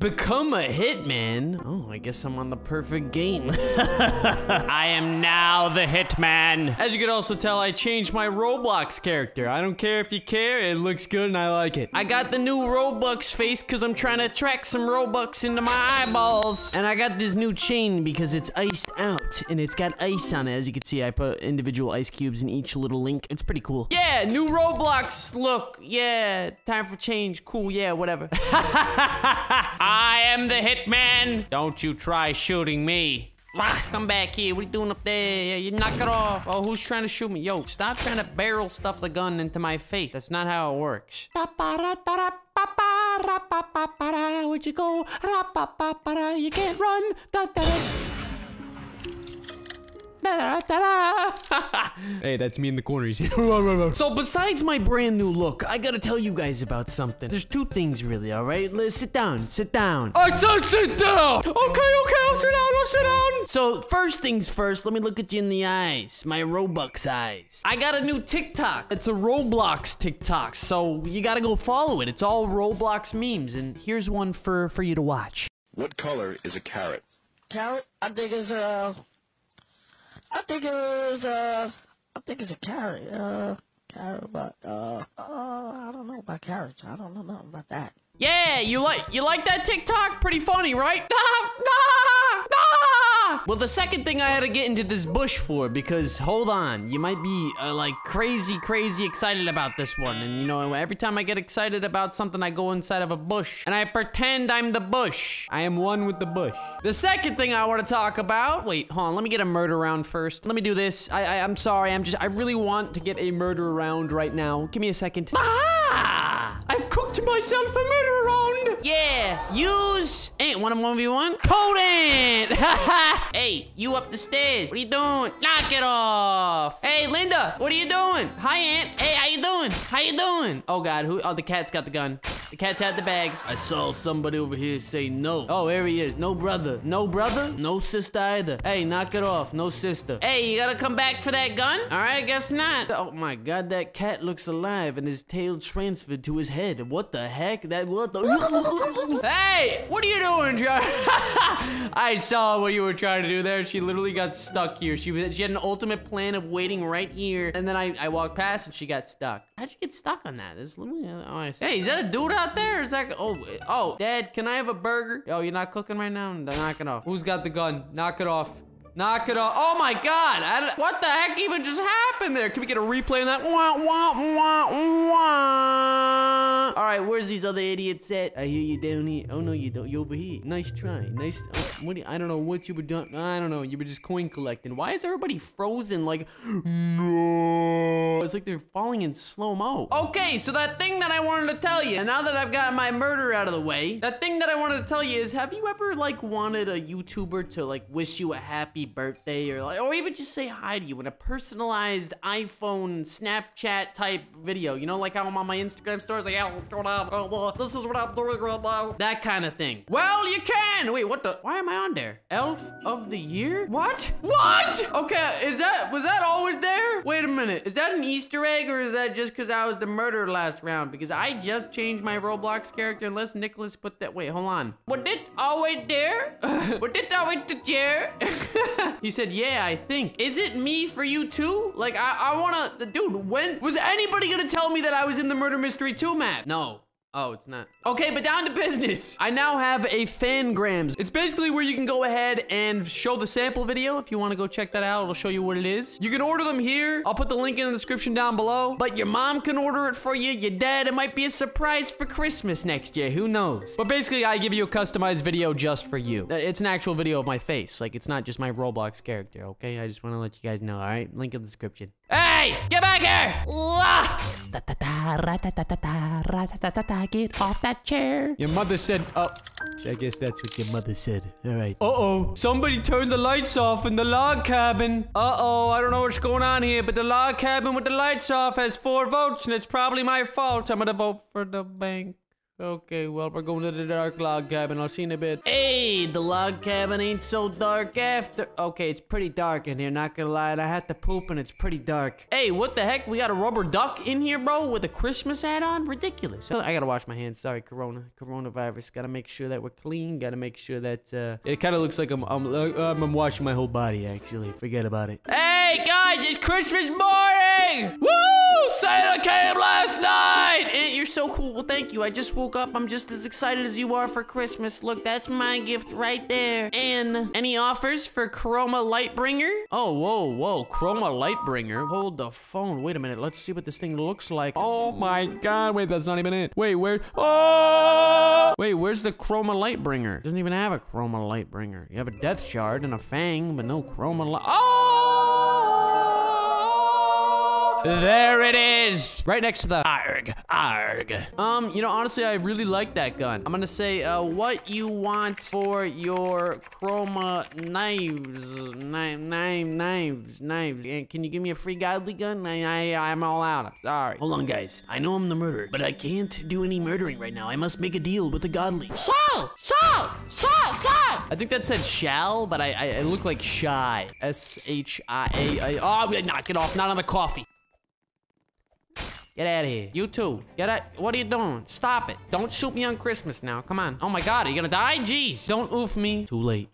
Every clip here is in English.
Become a hitman? Oh, I guess I'm on the perfect game. I am now the hitman. As you can also tell, I changed my Roblox character. I don't care if you care, it looks good and I like it. I got the new Robux face because I'm trying to attract some Robux into my eyeballs. And I got this new chain because it's iced out and it's got ice on it. As you can see, I put individual ice cubes in each little link. It's pretty cool. Yeah, new Roblox look. Yeah, time for change. Cool, yeah, whatever. I am the hitman. Don't you try shooting me. Come back here. What are you doing up there? You knock it off. Oh, who's trying to shoot me? Yo, stop trying to barrel stuff the gun into my face. That's not how it works. Where'd you go? You can't run. Hey, that's me in the corner. so besides my brand new look, I gotta tell you guys about something. There's two things really, all right? Let's sit down, sit down. I said sit down. Okay, okay, I'll sit down, I'll sit down. So first things first, let me look at you in the eyes, my Robux eyes. I got a new TikTok. It's a Roblox TikTok, so you gotta go follow it. It's all Roblox memes, and here's one for for you to watch. What color is a carrot? Carrot? I think it's uh I think it's uh I think it's a carrot. Uh carrot but uh, uh I don't know about carrots. I don't know nothing about that. Yeah, you like you like that TikTok? Pretty funny, right? Nah, nah, nah. Well, the second thing I had to get into this bush for, because hold on, you might be uh, like crazy, crazy excited about this one, and you know, every time I get excited about something, I go inside of a bush and I pretend I'm the bush. I am one with the bush. The second thing I want to talk about. Wait, hold on. Let me get a murder round first. Let me do this. I, I I'm sorry. I'm just. I really want to get a murder round right now. Give me a second. Ah! Cooked myself a murder round. Yeah. Use. Ain't one of one v one. Potent. hey, you up the stairs? What are you doing? Knock it off. Hey, Linda. What are you doing? Hi, Ant. Hey, how you doing? How you doing? Oh God. Who? Oh, the cat's got the gun. The cat's had the bag. I saw somebody over here say no. Oh, here he is. No brother. No brother? No sister either. Hey, knock it off. No sister. Hey, you gotta come back for that gun? All right, I guess not. Oh my God, that cat looks alive and his tail transferred to his head. What the heck? That what the? hey, what are you doing, John? I saw what you were trying to do there. She literally got stuck here. She she had an ultimate plan of waiting right here, and then I I walked past and she got stuck. How'd you get stuck on that? This literally. Oh. Hey, is that a dude out there? Is that oh oh Dad? Can I have a burger? Oh, you're not cooking right now. Knock it off. Who's got the gun? Knock it off. Knock it off. Oh my god. What the heck even just happened there? Can we get a replay on that? Wah, wah, wah, wah. All right, where's these other idiots at? I hear you down here. Oh no, you don't. You over here. Nice try. Nice. Oh, what you- I don't know what you were doing. I don't know. You were just coin collecting. Why is everybody frozen? Like, no. It's like they're falling in slow mo. Okay, so that thing that I wanted to tell you, and now that I've got my murder out of the way, that thing that I wanted to tell you is, have you ever like wanted a YouTuber to like wish you a happy birthday or like, or even just say hi to you in a personalized iPhone Snapchat type video? You know, like how I'm on my Instagram stories, like, yeah, what's going on? Oh, well, this is what I'm doing right now. That kind of thing. Well, you can. Wait, what the? Why am I on there? Elf of the year? What? What? Okay, is that was that always there? Wait a minute. Is that an Easter egg or is that just because I was the murderer last round? Because I just changed my Roblox character unless Nicholas put that. Wait, hold on. Was it always there? was it always there? he said, yeah, I think. Is it me for you too? Like, I, I wanna, the dude, when, was anybody gonna tell me that I was in the Murder Mystery 2 map? No. Oh, it's not. Okay, but down to business. I now have a Fangrams. It's basically where you can go ahead and show the sample video. If you want to go check that out, it'll show you what it is. You can order them here. I'll put the link in the description down below. But your mom can order it for you. Your dad, it might be a surprise for Christmas next year. Who knows? But basically, I give you a customized video just for you. Uh, It's an actual video of my face. Like, it's not just my Roblox character, okay? I just want to let you guys know, all right? Link in the description. Hey! Get back here! Get off that chair. Your mother said, oh. I guess that's what your mother said. All right. Uh-oh. Somebody turned the lights off in the log cabin. Uh-oh. I don't know what's going on here, but the log cabin with the lights off has four votes, and it's probably my fault. I'm gonna vote for the bank. Okay, well, we're going to the dark log cabin. I'll see you in a bit. Hey, the log cabin ain't so dark after. Okay, it's pretty dark in here, not gonna lie. I had to poop and it's pretty dark. Hey, what the heck? We got a rubber duck in here, bro, with a Christmas hat on? Ridiculous. I gotta wash my hands. Sorry, Corona. Coronavirus. Gotta make sure that we're clean. Gotta make sure that, uh, it kind of looks like I'm, I'm, I'm, I'm washing my whole body, actually. Forget about it. Hey, guys, it's Christmas morning! Woo! Santa came last night! Ant, you're so cool. Well, thank you. I just woke up. I'm just as excited as you are for Christmas. Look, that's my gift right there. And any offers for Chroma Lightbringer? Oh, whoa, whoa. Chroma Lightbringer? Hold the phone. Wait a minute. Let's see what this thing looks like. Oh my god. Wait, that's not even it. Wait, where? Oh! Wait, where's the Chroma Lightbringer? Doesn't even have a Chroma Lightbringer. You have a Death Shard and a Fang, but no Chroma Light. Oh! There it is! Right next to the ARG, ARG. Um, you know, honestly, I really like that gun. I'm gonna say, uh, what you want for your chroma knives, knife, knife, knives, knives. Can you give me a free godly gun? I, I, I'm all out. I'm sorry. Hold on, guys. I know I'm the murderer, but I can't do any murdering right now. I must make a deal with the godly. Shall! Shall! Shall! Shall! I think that said shall, but I, I, I look like shy. S-H-I-A. Oh, knock it off. Not on the coffee. Get out of here. You too. Get out. What are you doing? Stop it. Don't shoot me on Christmas now. Come on. Oh my god, are you gonna die? Jeez. Don't oof me. Too late.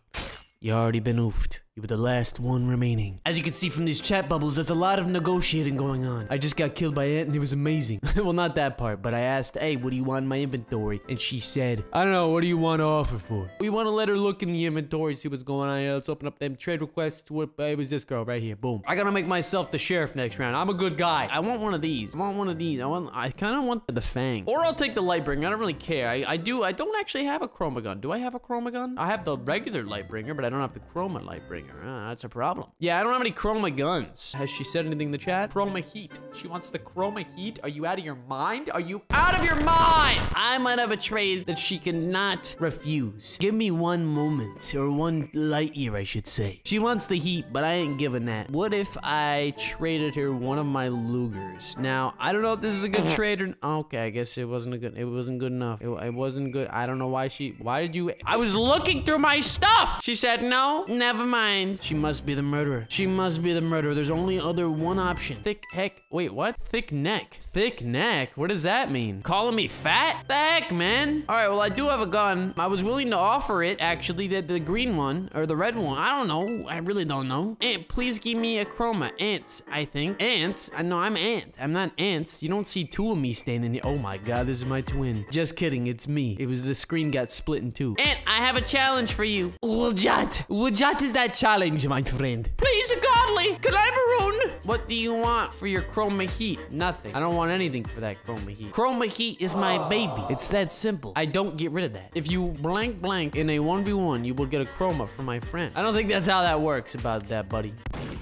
You already been oofed. You were the last one remaining. As you can see from these chat bubbles, there's a lot of negotiating going on. I just got killed by Ant and it was amazing. well, not that part, but I asked, hey, what do you want in my inventory? And she said, I don't know, what do you want to offer for? We want to let her look in the inventory, see what's going on. Yeah, let's open up them trade requests. What- It was this girl right here. Boom. I gotta make myself the sheriff next round. I'm a good guy. I want one of these. I want one of these. I want. I kind of want the fang. Or I'll take the Lightbringer. I don't really care. I, I do. I don't actually have a chroma gun. Do I have a chroma gun? I have the regular Lightbringer, but I don't have the chroma Lightbringer. Ah, that's a problem. Yeah, I don't have any chroma guns. Has she said anything in the chat? Chroma heat. She wants the chroma heat. Are you out of your mind? Are you out of your mind? I might have a trade that she cannot refuse. Give me one moment, or one light year, I should say. She wants the heat, but I ain't giving that. What if I traded her one of my Lugers? Now, I don't know if this is a good trade or... Okay, I guess it wasn't a good... It wasn't good enough. It, it wasn't good. I don't know why she... Why did you... I was looking through my stuff! She said, no, never mind. She must be the murderer. She must be the murderer. There's only other one option. Thick heck... Wait, what? Thick neck. Thick neck? What does that mean? Calling me fat? The heck, man? All right, well, I do have a gun. I was willing to offer it, actually, the, the green one, or the red one. I don't know. I really don't know. Ant, please give me a chroma. Ants, I think. Ants? I know I'm Ant. I'm not Ants. You don't see two of me standing here. Oh my god, this is my twin. Just kidding, it's me. It was the screen got split in two. Ant, I have a challenge for you. Wujat. Wujat is that challenge, my friend. Please, godly, can I have a rune? What do you want for your chroma heat? Nothing. I don't want anything for that chroma heat. Chroma heat is my baby. It's that simple. I don't get rid of that. If you blank blank in a 1v1, you will get a chroma from my friend. I don't think that's how that works about that, buddy.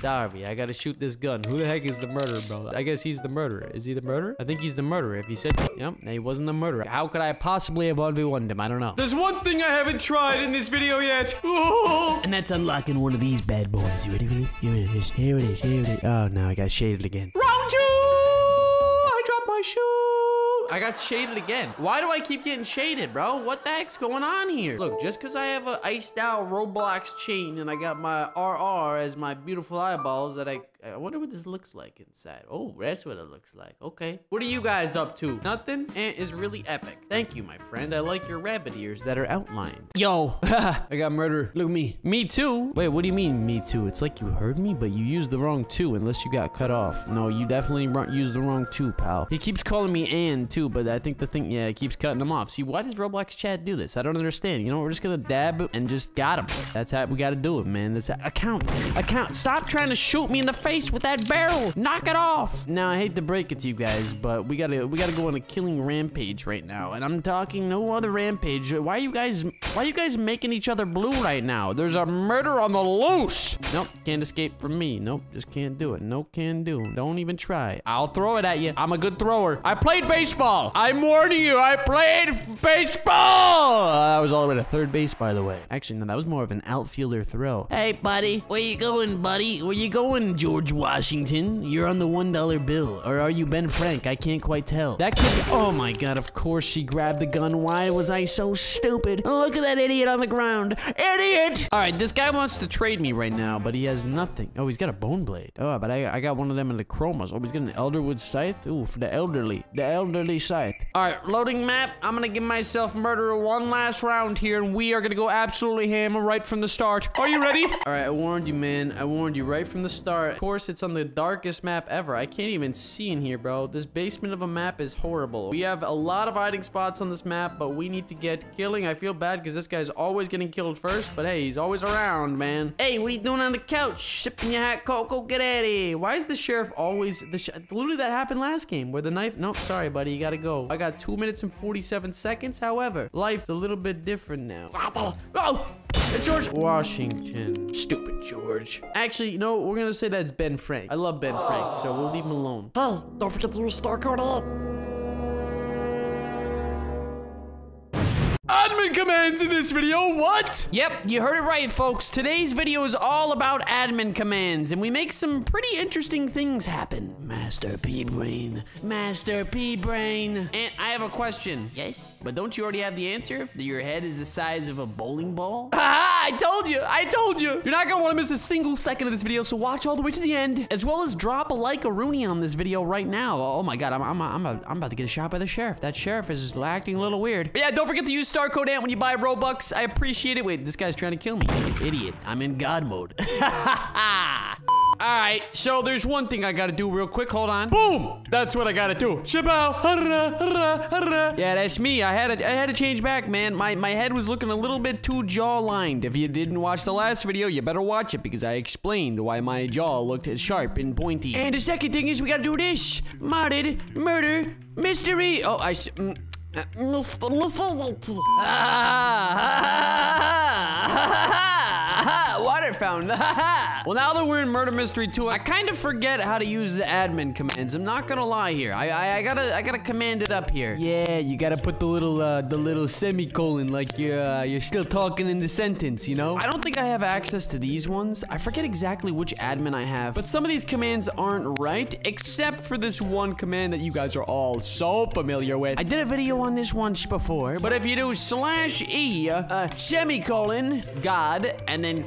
Sorry, I gotta shoot this gun. Who the heck is the murderer, bro? I guess he's the murderer. Is he the murderer? I think he's the murderer. If he said, yep, he wasn't the murderer. How could I possibly have 1v1'd him? I don't know. There's one thing I haven't tried in this video yet. And that's unlocking one of these bad boys. You ready for this? Here it is. Here it is. Here it is. Oh, no, I got shaded again. Round two! I dropped my shoe. I got shaded again. Why do I keep getting shaded, bro? What the heck's going on here? Look, just because I have an iced out Roblox chain and I got my RR as my beautiful eyeballs that I... I wonder what this looks like inside. Oh, that's what it looks like. Okay. What are you guys up to? Nothing? Ant is really epic. Thank you, my friend. I like your rabbit ears that are outlined. Yo, I got murder. Look at me. Me too? Wait, what do you mean me too? It's like you heard me, but you used the wrong two unless you got cut off. No, you definitely used the wrong two, pal. He keeps calling me Ann too, but I think the thing, yeah, it keeps cutting him off. See, why does Roblox chat do this? I don't understand. You know, we're just gonna dab and just got him. That's how we gotta do it, man. This account. Account. Stop trying to shoot me in the face with that barrel. Knock it off. Now, I hate to break it to you guys, but we gotta we gotta go on a killing rampage right now. And I'm talking no other rampage. Why are you guys why are you guys making each other blue right now? There's a murder on the loose. Nope, can't escape from me. Nope, just can't do it. No can do. Don't even try. I'll throw it at you. I'm a good thrower. I played baseball. I'm warning you. I played baseball. Uh, I was all the way to third base, by the way. Actually, no, that was more of an outfielder throw. Hey, buddy. Where you going, buddy? Where you going, George? George Washington? You're on the one dollar bill. Or are you Ben Frank? I can't quite tell. That could be- Oh my god, of course she grabbed the gun. Why was I so stupid? Look at that idiot on the ground. Idiot! Alright, this guy wants to trade me right now, but he has nothing. Oh, he's got a bone blade. Oh, but I, I got one of them in the chromas. Oh, he's got an elderwood scythe. Ooh, for the elderly. The elderly scythe. Alright, loading map. I'm gonna give myself murderer one last round here, and we are gonna go absolutely hammer right from the start. Are you ready? Alright, I warned you, man. I warned you right from the start. Of course, it's on the darkest map ever. I can't even see in here, bro. This basement of a map is horrible. We have a lot of hiding spots on this map, but we need to get killing. I feel bad because this guy's always getting killed first, but hey, he's always around, man. Hey, what are you doing on the couch? Sipping your hot cocoa? Get out of. Why is the sheriff always... the sh Literally, that happened last game where the knife... Nope, sorry, buddy. You gotta go. I got 2 minutes and 47 seconds. However, life's a little bit different now. Oh! It's George Washington. Stupid George. Actually, you know, we're gonna say that's Ben Frank. I love Ben Frank, so we'll leave him alone. Hey, don't forget to use star code ANT. Admin commands in this video, what? Yep, you heard it right, folks. Today's video is all about admin commands, and we make some pretty interesting things happen. Master P-Brain. Master P-Brain. And I have a question. Yes? But don't you already have the answer? If your head is the size of a bowling ball? I told you, I told you. You're not gonna wanna miss a single second of this video, so watch all the way to the end, as well as drop a like a Rooney on this video right now. Oh my God, I'm, I'm, I'm, I'm about to get shot by the sheriff. That sheriff is acting a little weird. But yeah, don't forget to use star code ANT when you buy Robux. I appreciate it. Wait, this guy's trying to kill me. You idiot. I'm in God mode. All right, so there's one thing I gotta do real quick. Hold on. Boom! That's what I gotta do. Shabao. Hurrah, hurrah, hurrah. Yeah, that's me. I had to, I had to change back, man. My my head was looking a little bit too jaw-lined. If you didn't watch the last video, you better watch it because I explained why my jaw looked sharp and pointy. And the second thing is we gotta do this. Modded murder mystery. Oh, I. mm, Mr. Mr. Ah, fountain. well, now that we're in Murder Mystery 2, I kind of forget how to use the admin commands. I'm not gonna lie here. I, I, I gotta I gotta command it up here. Yeah, you gotta put the little uh, the little semicolon like you're uh, you're still talking in the sentence, you know? I don't think I have access to these ones. I forget exactly which admin I have, but some of these commands aren't right, except for this one command that you guys are all so familiar with. I did a video on this once before, but if you do slash E, uh, semicolon, God, and then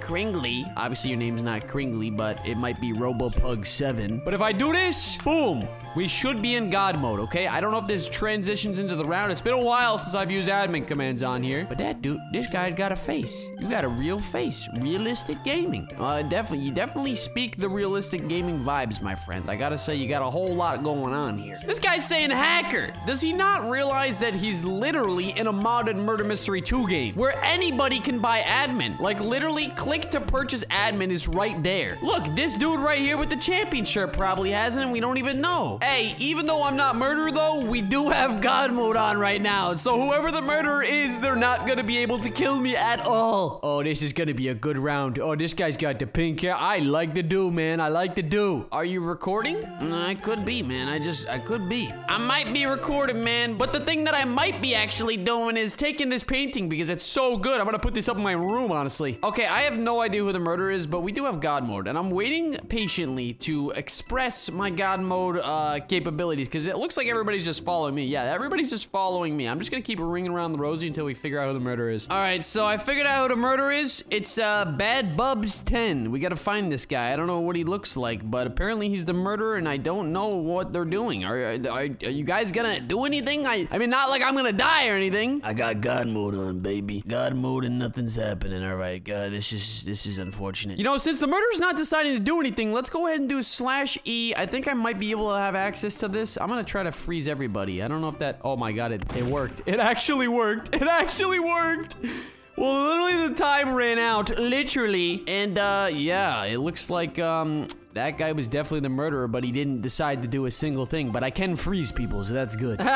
Obviously your name's not Kringley, but it might be Robopug7. But if I do this, boom, we should be in God mode, okay? I don't know if this transitions into the round. It's been a while since I've used admin commands on here. But that dude, this guy got a face. You got a real face. Realistic gaming. Uh, definitely, you definitely speak the realistic gaming vibes, my friend. I gotta say, you got a whole lot going on here. This guy's saying hacker. Does he not realize that he's literally in a modded Murder Mystery 2 game where anybody can buy admin? Like, literally, click to purchase admin is right there. Look, this dude right here with the champion shirt probably has it and we don't even know. Hey, even though I'm not murderer though, we do have God mode on right now. So whoever the murderer is, they're not gonna be able to kill me at all. Oh, this is gonna be a good round. Oh, this guy's got the pink hair. I like the do, man. I like the do. Are you recording? Mm, I could be, man. I just, I could be. I might be recording, man. But the thing that I might be actually doing is taking this painting because it's so good. I'm gonna put this up in my room, honestly. Okay, I have no idea who the murderer is, but we do have God mode, and I'm waiting patiently to express my God mode uh, capabilities because it looks like everybody's just following me. Yeah, everybody's just following me. I'm just gonna keep ringing around the rosy until we figure out who the murderer is. All right, so I figured out who the murderer is. It's uh, Bad Bubs 10. We gotta find this guy. I don't know what he looks like, but apparently he's the murderer, and I don't know what they're doing. Are, are, are you guys gonna do anything? I, I mean, not like I'm gonna die or anything. I got God mode on, baby. God mode and nothing's happening. All right, God, this is this is unfortunate. You know, since the murderer's not deciding to do anything, let's go ahead and do slash E. I think I might be able to have access to this. I'm gonna try to freeze everybody. I don't know if that. Oh my God, it it worked. It actually worked. It actually worked. Well, literally the time ran out, literally. And, uh, yeah, it looks like, um, that guy was definitely the murderer, but he didn't decide to do a single thing. But I can freeze people, so that's good.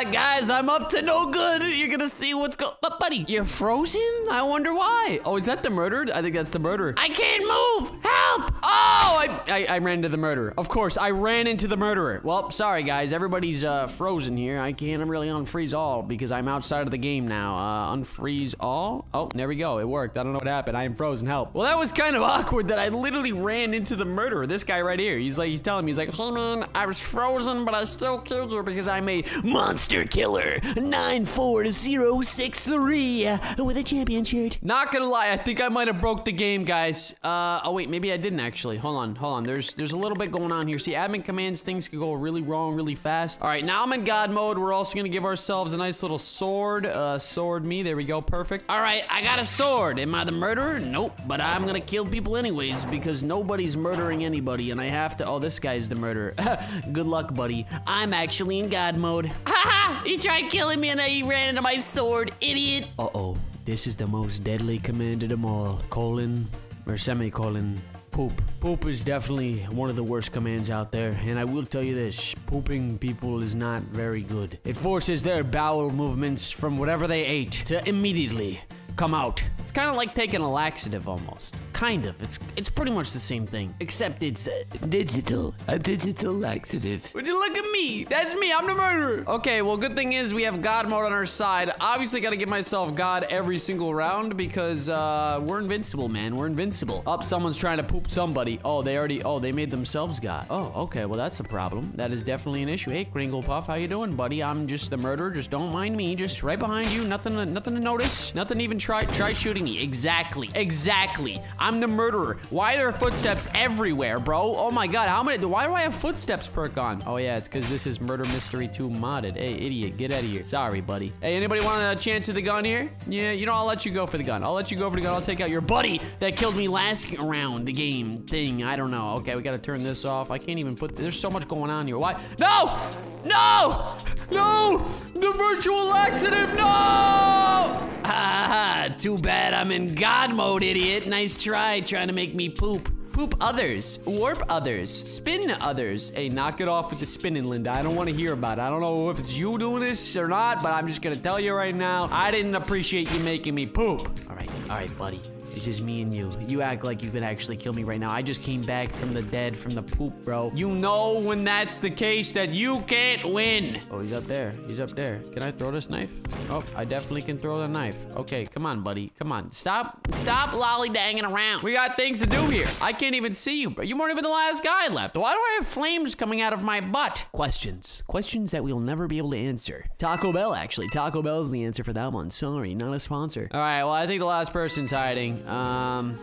Guys, I'm up to no good. You're gonna see what's go- But, buddy, you're frozen? I wonder why. Oh, is that the murderer? I think that's the murderer. I can't move! Help! Oh, I, I, I ran into the murderer. Of course, I ran into the murderer. Well, sorry guys, everybody's uh, frozen here. I can't really unfreeze all because I'm outside of the game now. Uh, unfreeze all. Oh, there we go. It worked. I don't know what happened. I am frozen. Help. Well, that was kind of awkward that I literally ran into the murderer. This guy right here. He's like, he's telling me, he's like, hey man, I was frozen, but I still killed her because I'm a monster killer. 94063 uh, with a champion shirt. Not gonna lie, I think I might have broke the game, guys. Uh, oh wait, maybe I didn't actually. Hold on, hold on. There's there's a little bit going on here. See, admin commands, things could go really wrong really fast. All right, now I'm in God mode. We're also gonna give ourselves a nice little sword. Uh, sword me. There we go. Perfect. All right, I got a sword. Am I the murderer? Nope. But I'm gonna kill people anyways because nobody's murdering anybody, and I have to. Oh, this guy's the murderer. Good luck, buddy. I'm actually in God mode. Ha ha! He tried killing me, and he ran into my sword. Idiot. Uh oh. This is the most deadly command of them all. Colon or semicolon poop. Poop is definitely one of the worst commands out there, and I will tell you this, pooping people is not very good. It forces their bowel movements from whatever they ate to immediately come out. It's kind of like taking a laxative almost. Kind of. It's it's pretty much the same thing, except it's uh, digital. A digital laxative. Would you look at me? That's me. I'm the murderer. Okay, well, good thing is we have God mode on our side. Obviously, got to give myself God every single round because uh, we're invincible, man. We're invincible. Up, someone's trying to poop somebody. Oh, they already. Oh, they made themselves God. Oh, okay. Well, that's a problem. That is definitely an issue. Hey, Kringle Puff, how you doing, buddy? I'm just the murderer. Just don't mind me. Just right behind you. Nothing. To, nothing to notice. Nothing to even try. Try shooting me. Exactly. Exactly. I'm the murderer. Why are there footsteps everywhere, bro? Oh my god, how many? Why do I have footsteps perk on? Oh yeah, it's because this is Murder Mystery 2 modded. Hey, idiot, get out of here. Sorry, buddy. Hey, anybody want a chance of the gun here? Yeah, you know, I'll let you go for the gun. I'll let you go for the gun. I'll take out your buddy that killed me last round, the game thing. I don't know. Okay, we gotta turn this off. I can't even put, there's so much going on here. Why? No! No! No! The virtual laxative, no! Ah, too bad I'm in God mode, idiot. Nice try trying to make me poop. Poop others, warp others, spin others. Hey, knock it off with the spinning, Linda. I don't want to hear about it. I don't know if it's you doing this or not, but I'm just gonna tell you right now, I didn't appreciate you making me poop. All right, all right, buddy. It's just me and you. You act like you could actually kill me right now. I just came back from the dead, from the poop, bro. You know when that's the case that you can't win. Oh, he's up there. He's up there. Can I throw this knife? Oh, I definitely can throw the knife. Okay, come on, buddy. Come on. Stop. Stop lollydanging around. We got things to do here. I can't even see you, bro. You weren't even the last guy left. Why do I have flames coming out of my butt? Questions. Questions that we'll never be able to answer. Taco Bell, actually. Taco Bell's the answer for that one. Sorry, not a sponsor. All right, well, I think the last person's hiding. Um,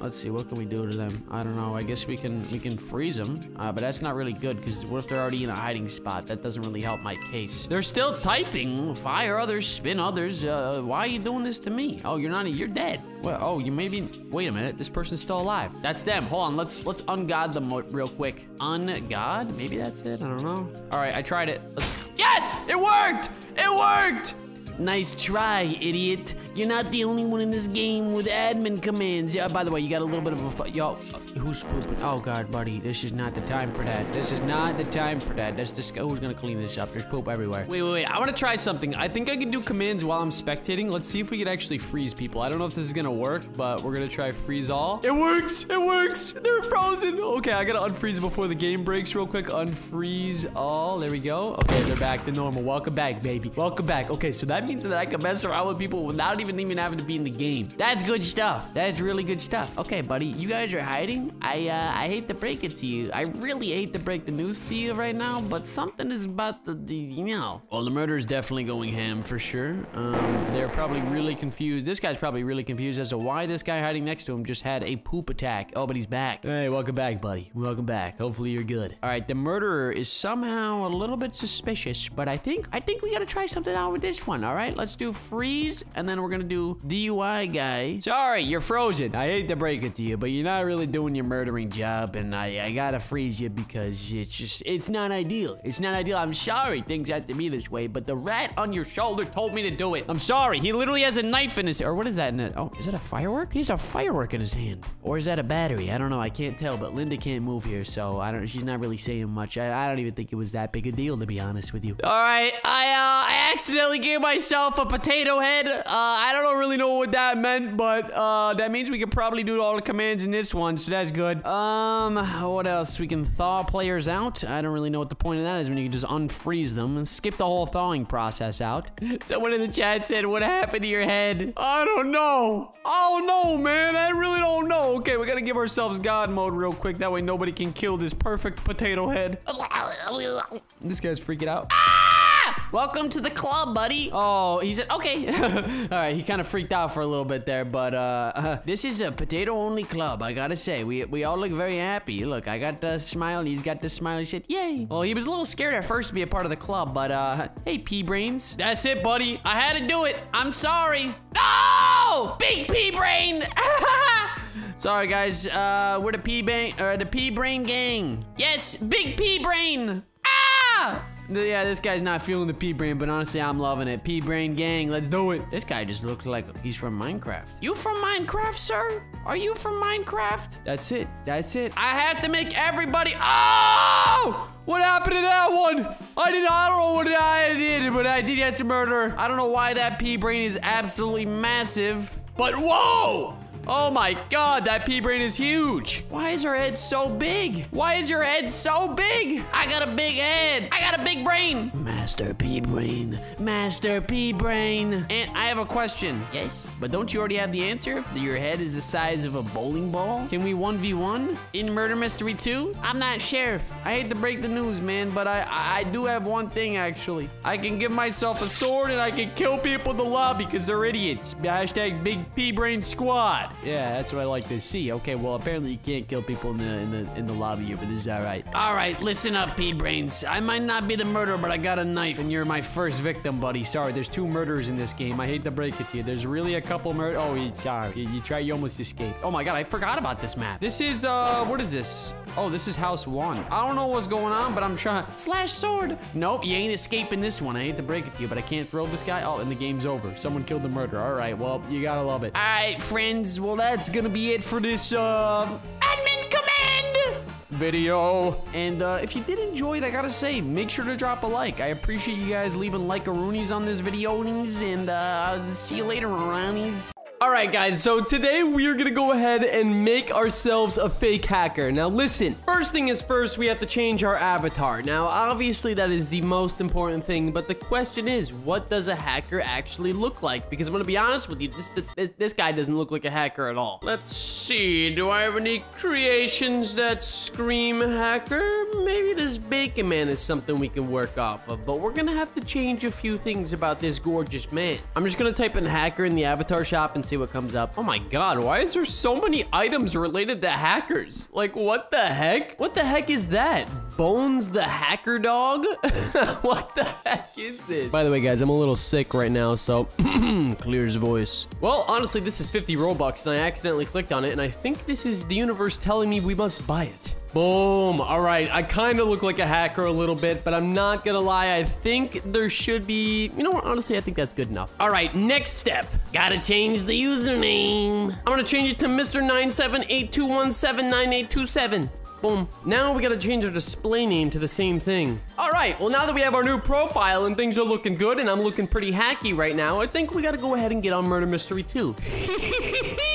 let's see, what can we do to them? I don't know. I guess we can we can freeze them, uh, but that's not really good because what if they're already in a hiding spot? That doesn't really help my case. They're still typing. Fire others, spin others. Uh, why are you doing this to me? Oh, you're not. You're dead. Well, oh, you maybe. Wait a minute. This person's still alive. That's them. Hold on. Let's let's ungod them real quick. Ungod? Maybe that's it. I don't know. All right, I tried it. Let's. Yes, it worked. It worked. Nice try, idiot. You're not the only one in this game with admin commands. Yeah, by the way, you got a little bit of a Yo, who's pooping? Oh, God, buddy. This is not the time for that. This is not the time for that. That's just- Who's gonna clean this up? There's poop everywhere. Wait, wait, wait. I wanna try something. I think I can do commands while I'm spectating. Let's see if we can actually freeze people. I don't know if this is gonna work, but we're gonna try freeze all. It works! It works! They're frozen! Okay, I gotta unfreeze before the game breaks real quick. Unfreeze all. There we go. Okay, they're back to normal. Welcome back, baby. Welcome back. Okay, so that means that I can mess around with people without even even having to be in the game. That's good stuff. That's really good stuff. Okay, buddy, you guys are hiding. I uh, I hate to break it to you. I really hate to break the news to you right now, but something is about to, the, you know. Well, the murder is definitely going ham for sure. Um, they're probably really confused. This guy's probably really confused as to why this guy hiding next to him just had a poop attack. Oh, but he's back. Hey, welcome back, buddy. Welcome back. Hopefully you're good. All right, the murderer is somehow a little bit suspicious, but I think I think we gotta try something out with this one. All right, let's do freeze, and then we're gonna do DUI guy. Sorry, you're frozen. I hate to break it to you, but you're not really doing your murdering job, and I, I gotta freeze you because it's just, it's not ideal. It's not ideal. I'm sorry things have to be this way, but the rat on your shoulder told me to do it. I'm sorry. He literally has a knife in his, or what is that in it? Oh, is that a firework? He has a firework in his hand. Or is that a battery? I don't know. I can't tell, but Linda can't move here, so I don't, she's not really saying much. I, I don't even think it was that big a deal, to be honest with you. All right, I, uh, I accidentally gave myself a potato head. Uh, I don't really know what that meant, but uh, that means we can probably do all the commands in this one, so that's good. Um, what else? We can thaw players out. I don't really know what the point of that is when you can just unfreeze them and skip the whole thawing process out. Someone in the chat said, what happened to your head? I don't know. I don't know, man. I really don't know. Okay, we gotta give ourselves God mode real quick. That way nobody can kill this perfect potato head. This guy's freaking out. Ah! Welcome to the club, buddy. Oh, he said, okay. all right, he kind of freaked out for a little bit there, but uh, uh, this is a potato-only club, I gotta say. We, we all look very happy. Look, I got the smile, he's got the smile. He said, yay. Well, he was a little scared at first to be a part of the club, but uh, hey, P-Brains. That's it, buddy. I had to do it. I'm sorry. No! Big P-Brain! Sorry, guys. Uh, we're the P brain or the P brain gang. Yes, big P brain. Ah! Yeah, this guy's not feeling the P brain, but honestly, I'm loving it. P brain gang, let's do it. This guy just looks like he's from Minecraft. You from Minecraft, sir? Are you from Minecraft? That's it. That's it. I have to make everybody. Oh! What happened to that one? I did. I don't know what I did, but I did get to murder. I don't know why that P brain is absolutely massive, but whoa! Oh my god, that pea brain is huge. Why is her head so big? Why is your head so big? I got a big head. I got a big brain. Master pea brain. Master pea brain. And I have a question. Yes? But don't you already have the answer? If your head is the size of a bowling ball? Can we 1v1 in Murder Mystery 2? I'm not sheriff. I hate to break the news, man, but I, I, I do have one thing, actually. I can give myself a sword and I can kill people in the lobby because they're idiots. Hashtag big pea brain squad. Yeah, that's what I like to see. Okay, well, apparently you can't kill people in the in the in the lobby here, but this is all right. All right, listen up, pea brains. I might not be the murderer, but I got a knife, and you're my first victim, buddy. Sorry, there's two murderers in this game. I hate to break it to you. There's really a couple murder. Oh, you, sorry. You, you try. You almost escaped. Oh my god, I forgot about this map. This is uh, what is this? Oh, this is house one. I don't know what's going on, but I'm trying. Slash sword. Nope, you ain't escaping this one. I hate to break it to you, but I can't throw this guy. Oh, and the game's over. Someone killed the murderer. All right, well, you gotta love it. All right, friends. Well, that's gonna be it for this uh, admin command video. And uh, if you did enjoy it, I gotta say, make sure to drop a like. I appreciate you guys leaving like-a-roonies on this video, and uh, see you later, Ronnies. All right, guys, so today we are gonna go ahead and make ourselves a fake hacker. Now, listen, first thing is first, we have to change our avatar. Now, obviously, that is the most important thing, but the question is, what does a hacker actually look like? Because I'm gonna be honest with you, this, this, this guy doesn't look like a hacker at all. Let's see, do I have any creations that scream hacker? Maybe this Bacon Man is something we can work off of, but we're gonna have to change a few things about this gorgeous man. I'm just gonna type in hacker in the avatar shop and see what comes up. Oh my god, why is there so many items related to hackers? Like, what the heck? What the heck is that? Bones the hacker dog? what the heck is this? By the way, guys, I'm a little sick right now, so clears voice. Well, honestly, this is 50 Robux, and I accidentally clicked on it, and I think this is the universe telling me we must buy it. Boom. All right. I kind of look like a hacker a little bit, but I'm not going to lie. I think there should be, you know what? Honestly, I think that's good enough. All right. Next step. Got to change the username. I'm going to change it to Mr. 97821799827. Boom. Now we gotta change our display name to the same thing. All right, well now that we have our new profile and things are looking good and I'm looking pretty hacky right now, I think we gotta go ahead and get on Murder Mystery 2.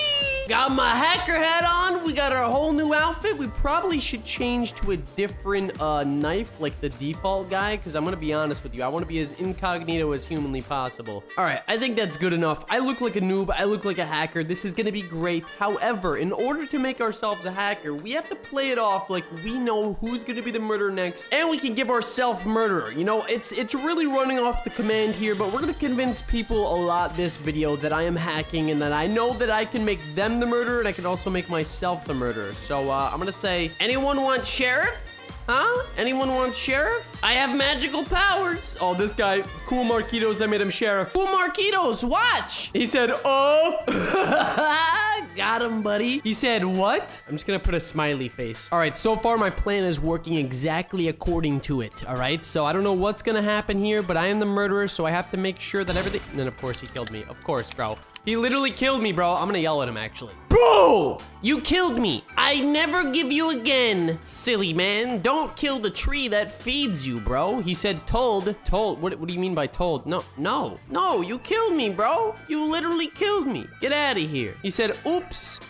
Got my hacker hat on. We got our whole new outfit. We probably should change to a different uh, knife, like the default guy, because I'm going to be honest with you. I want to be as incognito as humanly possible. All right, I think that's good enough. I look like a noob. I look like a hacker. This is going to be great. However, in order to make ourselves a hacker, we have to play it off like we know who's going to be the murderer next, and we can give ourselves murderer. You know, it's, it's really running off the command here, but we're going to convince people a lot this video that I am hacking and that I know that I can make them the murderer and I can also make myself the murderer. So uh, I'm gonna say, anyone want sheriff? Huh? Anyone want sheriff? I have magical powers. Oh, this guy, Cool Marquitos, I made him sheriff. Cool Marquitos, watch. He said, oh. Got him, buddy. He said, what? I'm just gonna put a smiley face. All right, so far my plan is working exactly according to it, all right? So I don't know what's gonna happen here, but I am the murderer, so I have to make sure that everything... And then, of course, he killed me. Of course, bro. He literally killed me, bro. I'm gonna yell at him, actually. Bro! You killed me. I never give you again, silly man. Don't kill the tree that feeds you, bro. He said told. Told. What, what do you mean by told? No, no, no. You killed me, bro. You literally killed me. Get out of here. He said, oops.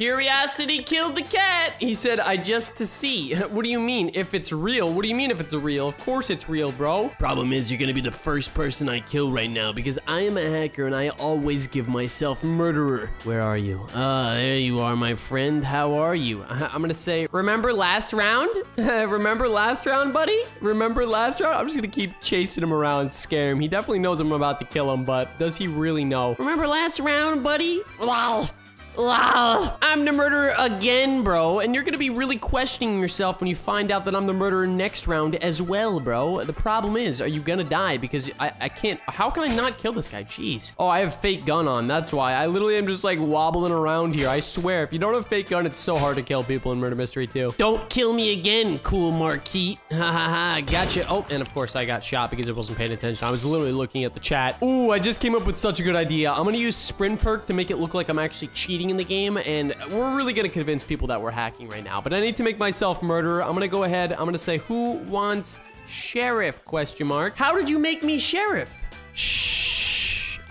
Curiosity killed the cat. He said, I just to see. What do you mean? If it's real? What do you mean if it's real? Of course it's real, bro. Problem is, you're gonna be the first person I kill right now because I am a hacker and I always give myself murderer. Where are you? Ah, there you are, my friend. How are you? I'm gonna say, remember last round? remember last round, buddy? Remember last round? I'm just gonna keep chasing him around, scare him. He definitely knows I'm about to kill him, but does he really know? Remember last round, buddy? Wow. Wow. I'm the murderer again, bro. And you're gonna be really questioning yourself when you find out that I'm the murderer next round as well, bro. The problem is, are you gonna die? Because I, I can't, how can I not kill this guy? Jeez. Oh, I have fake gun on, that's why. I literally am just like wobbling around here. I swear, if you don't have fake gun, it's so hard to kill people in Murder Mystery 2. Don't kill me again, cool Marquis. Ha ha ha, gotcha. Oh, and of course I got shot because I wasn't paying attention. I was literally looking at the chat. Ooh, I just came up with such a good idea. I'm gonna use sprint perk to make it look like I'm actually cheating in the game, and we're really gonna convince people that we're hacking right now. But I need to make myself murderer. I'm gonna go ahead. I'm gonna say, who wants sheriff? Question mark. How did you make me sheriff? Shh.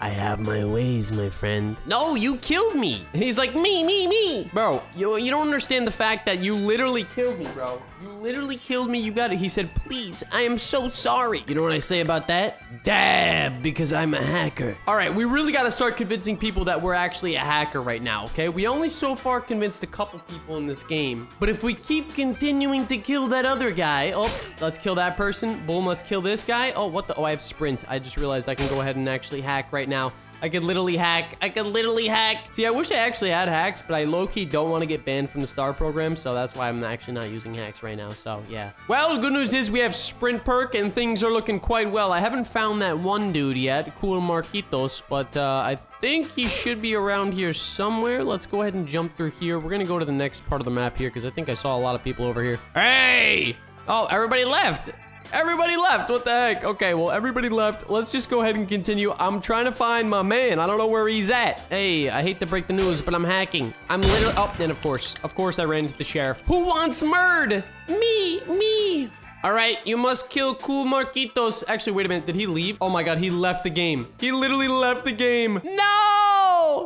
I have my ways, my friend. No, you killed me. He's like, me, me, me. Bro, you, you don't understand the fact that you literally killed me, bro. You literally killed me. You got it. He said, please, I am so sorry. You know what I say about that? Dab, because I'm a hacker. All right, we really got to start convincing people that we're actually a hacker right now, okay? We only so far convinced a couple people in this game. But if we keep continuing to kill that other guy, oh, let's kill that person. Boom, let's kill this guy. Oh, what the? Oh, I have sprint. I just realized I can go ahead and actually hack right now. I could literally hack. I could literally hack. See, I wish I actually had hacks, but I low-key don't want to get banned from the star program, so that's why I'm actually not using hacks right now, so yeah. Well, good news is we have sprint perk, and things are looking quite well. I haven't found that one dude yet, Cool Marquitos, but uh, I think he should be around here somewhere. Let's go ahead and jump through here. We're gonna go to the next part of the map here, because I think I saw a lot of people over here. Hey! Oh, everybody left. Everybody left. What the heck? Okay, well, everybody left. Let's just go ahead and continue. I'm trying to find my man. I don't know where he's at. Hey, I hate to break the news, but I'm hacking. I'm literally... Oh, and of course, of course I ran into the sheriff. Who wants murd? Me, me. All right, you must kill Cool Marquitos. Actually, wait a minute. Did he leave? Oh my God, he left the game. He literally left the game. No!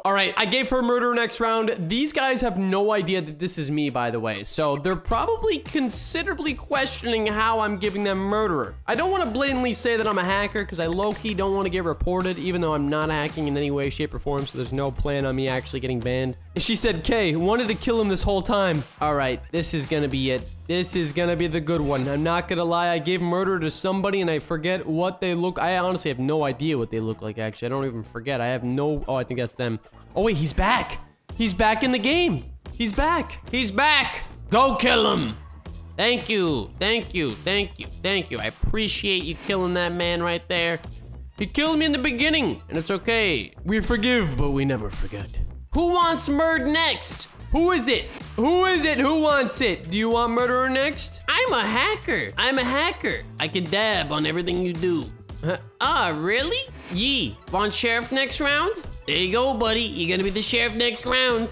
All right, I gave her murder next round. These guys have no idea that this is me, by the way. So they're probably considerably questioning how I'm giving them murderer. I don't want to blatantly say that I'm a hacker because I low-key don't want to get reported, even though I'm not hacking in any way, shape, or form. So there's no plan on me actually getting banned. She said, Kay, wanted to kill him this whole time. All right, this is gonna be it. This is gonna be the good one. I'm not gonna lie, I gave murder to somebody and I forget what they look- I honestly have no idea what they look like, actually. I don't even forget. I have no- oh, I think that's them. Oh, wait, he's back! He's back in the game! He's back! He's back! Go kill him! Thank you, thank you, thank you, thank you. I appreciate you killing that man right there. He killed me in the beginning, and it's okay. We forgive, but we never forget. Who wants murd next? Who is it? Who is it? Who wants it? Do you want murderer next? I'm a hacker. I'm a hacker. I can dab on everything you do. Huh? Ah, really? Yee. Want sheriff next round? There you go, buddy. You're gonna be the sheriff next round.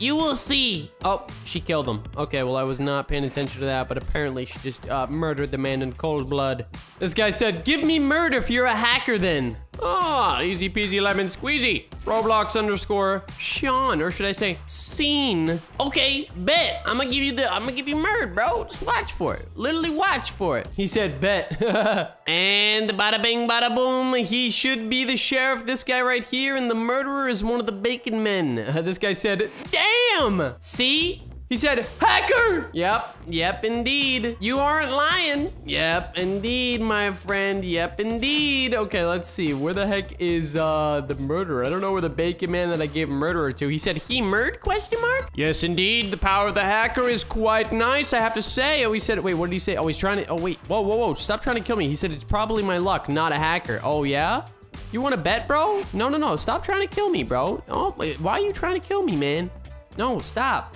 You will see. Oh, she killed him. Okay, well, I was not paying attention to that, but apparently she just uh, murdered the man in cold blood. This guy said, give me murder if you're a hacker then. Ah, easy peasy lemon squeezy. Roblox underscore Sean, or should I say scene? Okay, bet. I'm gonna give you the, I'm gonna give you murd, bro. Just watch for it. Literally watch for it. He said bet. and bada bing, bada boom. He should be the sheriff. This guy right here, and the murderer is one of the bacon men. this guy said, damn. See? He said, hacker! Yep, yep, indeed. You aren't lying. Yep, indeed, my friend. Yep, indeed. Okay, let's see. Where the heck is uh the murderer? I don't know where the bacon man that I gave murderer to. He said he murdered, question mark? Yes, indeed. The power of the hacker is quite nice, I have to say. Oh, he said, wait, what did he say? Oh, he's trying to, oh, wait. Whoa, whoa, whoa. Stop trying to kill me. He said it's probably my luck, not a hacker. Oh, yeah? You want to bet, bro? No, no, no. Stop trying to kill me, bro. Oh, wait, why are you trying to kill me, man? No, stop.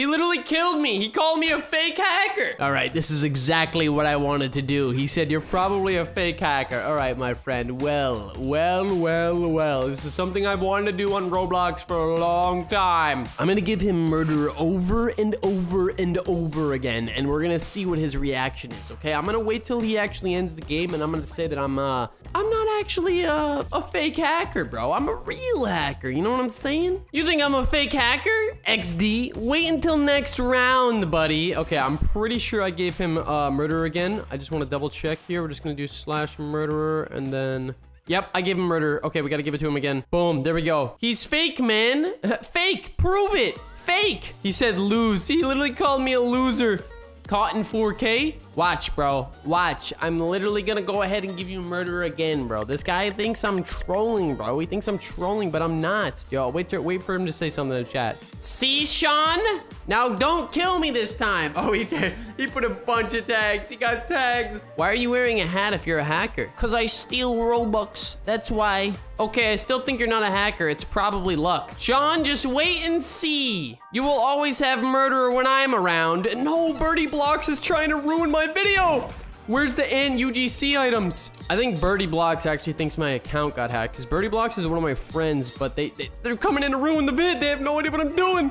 He literally killed me. He called me a fake hacker. All right, this is exactly what I wanted to do. He said, you're probably a fake hacker. All right, my friend. Well, well, well, well. This is something I've wanted to do on Roblox for a long time. I'm gonna give him murder over and over and over again, and we're gonna see what his reaction is, okay? I'm gonna wait till he actually ends the game, and I'm gonna say that I'm, uh, I'm not actually a, a fake hacker, bro. I'm a real hacker. You know what I'm saying? You think I'm a fake hacker? XD, wait until next round, buddy. Okay, I'm pretty sure I gave him uh, murder again. I just want to double check here. We're just going to do slash murderer and then... Yep, I gave him murder. Okay, we got to give it to him again. Boom, there we go. He's fake, man. fake, prove it. Fake. He said lose. He literally called me a loser. Caught in 4K? Watch, bro. Watch. I'm literally gonna go ahead and give you murder again, bro. This guy thinks I'm trolling, bro. He thinks I'm trolling, but I'm not. Yo, wait, wait for him to say something in the chat. See, Sean? Now don't kill me this time. Oh, he did. He put a bunch of tags. He got tagged. Why are you wearing a hat if you're a hacker? Because I steal Robux. That's why. Okay, I still think you're not a hacker. It's probably luck. Sean, just wait and see. You will always have murderer when I'm around. No, Birdie Blocks is trying to ruin my video. Where's the N UGC items? I think Birdie Blocks actually thinks my account got hacked because Birdie Blocks is one of my friends, but they, they, they're coming in to ruin the vid. They have no idea what I'm doing.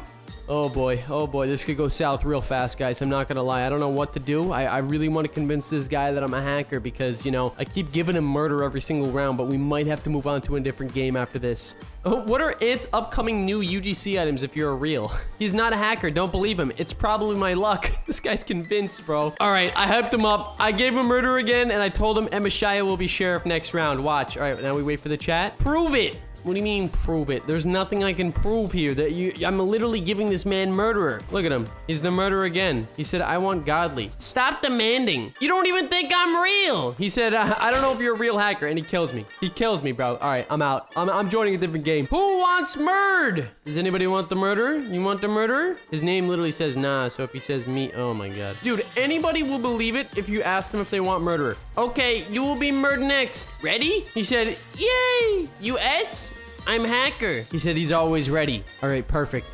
Oh boy, oh boy, this could go south real fast, guys. I'm not gonna lie. I don't know what to do. I, I really want to convince this guy that I'm a hacker because, you know, I keep giving him murder every single round, but we might have to move on to a different game after this. Oh, what are its upcoming new UGC items if you're a real? He's not a hacker. Don't believe him. It's probably my luck. This guy's convinced, bro. All right, I hyped him up. I gave him murder again, and I told him Emma Shia will be sheriff next round. Watch. All right, now we wait for the chat. Prove it. What do you mean prove it? There's nothing I can prove here that you I'm literally giving this man murderer. Look at him. He's the murderer again. He said, I want godly. Stop demanding. You don't even think I'm real. He said, I, I don't know if you're a real hacker. And he kills me. He kills me, bro. All right, I'm out. I'm, I'm joining a different game. Who wants murd? Does anybody want the murderer? You want the murderer? His name literally says nah. So if he says me, oh my God. Dude, anybody will believe it if you ask them if they want murderer. Okay, you will be murdered next. Ready? He said, yay. US? I'm hacker. He said he's always ready. All right, perfect.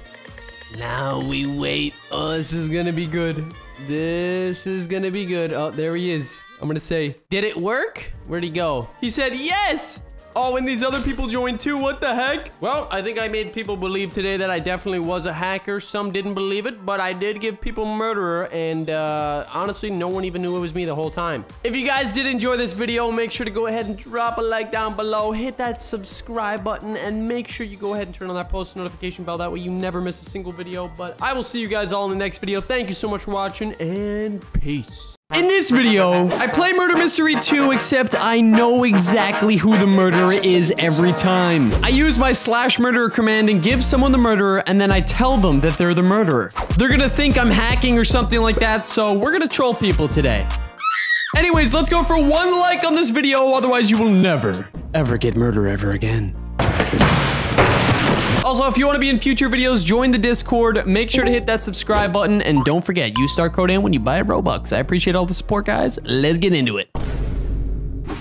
Now we wait. Oh, this is gonna be good. This is gonna be good. Oh, there he is. I'm gonna say, did it work? Where'd he go? He said, yes. Oh, and these other people joined too. What the heck? Well, I think I made people believe today that I definitely was a hacker. Some didn't believe it, but I did give people murderer. And uh, honestly, no one even knew it was me the whole time. If you guys did enjoy this video, make sure to go ahead and drop a like down below. Hit that subscribe button and make sure you go ahead and turn on that post notification bell. That way you never miss a single video. But I will see you guys all in the next video. Thank you so much for watching and peace. In this video, I play Murder Mystery 2, except I know exactly who the murderer is every time. I use my slash murderer command and give someone the murderer, and then I tell them that they're the murderer. They're gonna think I'm hacking or something like that, so we're gonna troll people today. Anyways, let's go for one like on this video, otherwise you will never, ever get murder ever again. Also, if you want to be Ant future videos, join the Discord. Make sure to hit that subscribe button. And don't forget, use star code in when you buy Robux. I appreciate all the support, guys. Let's get into it.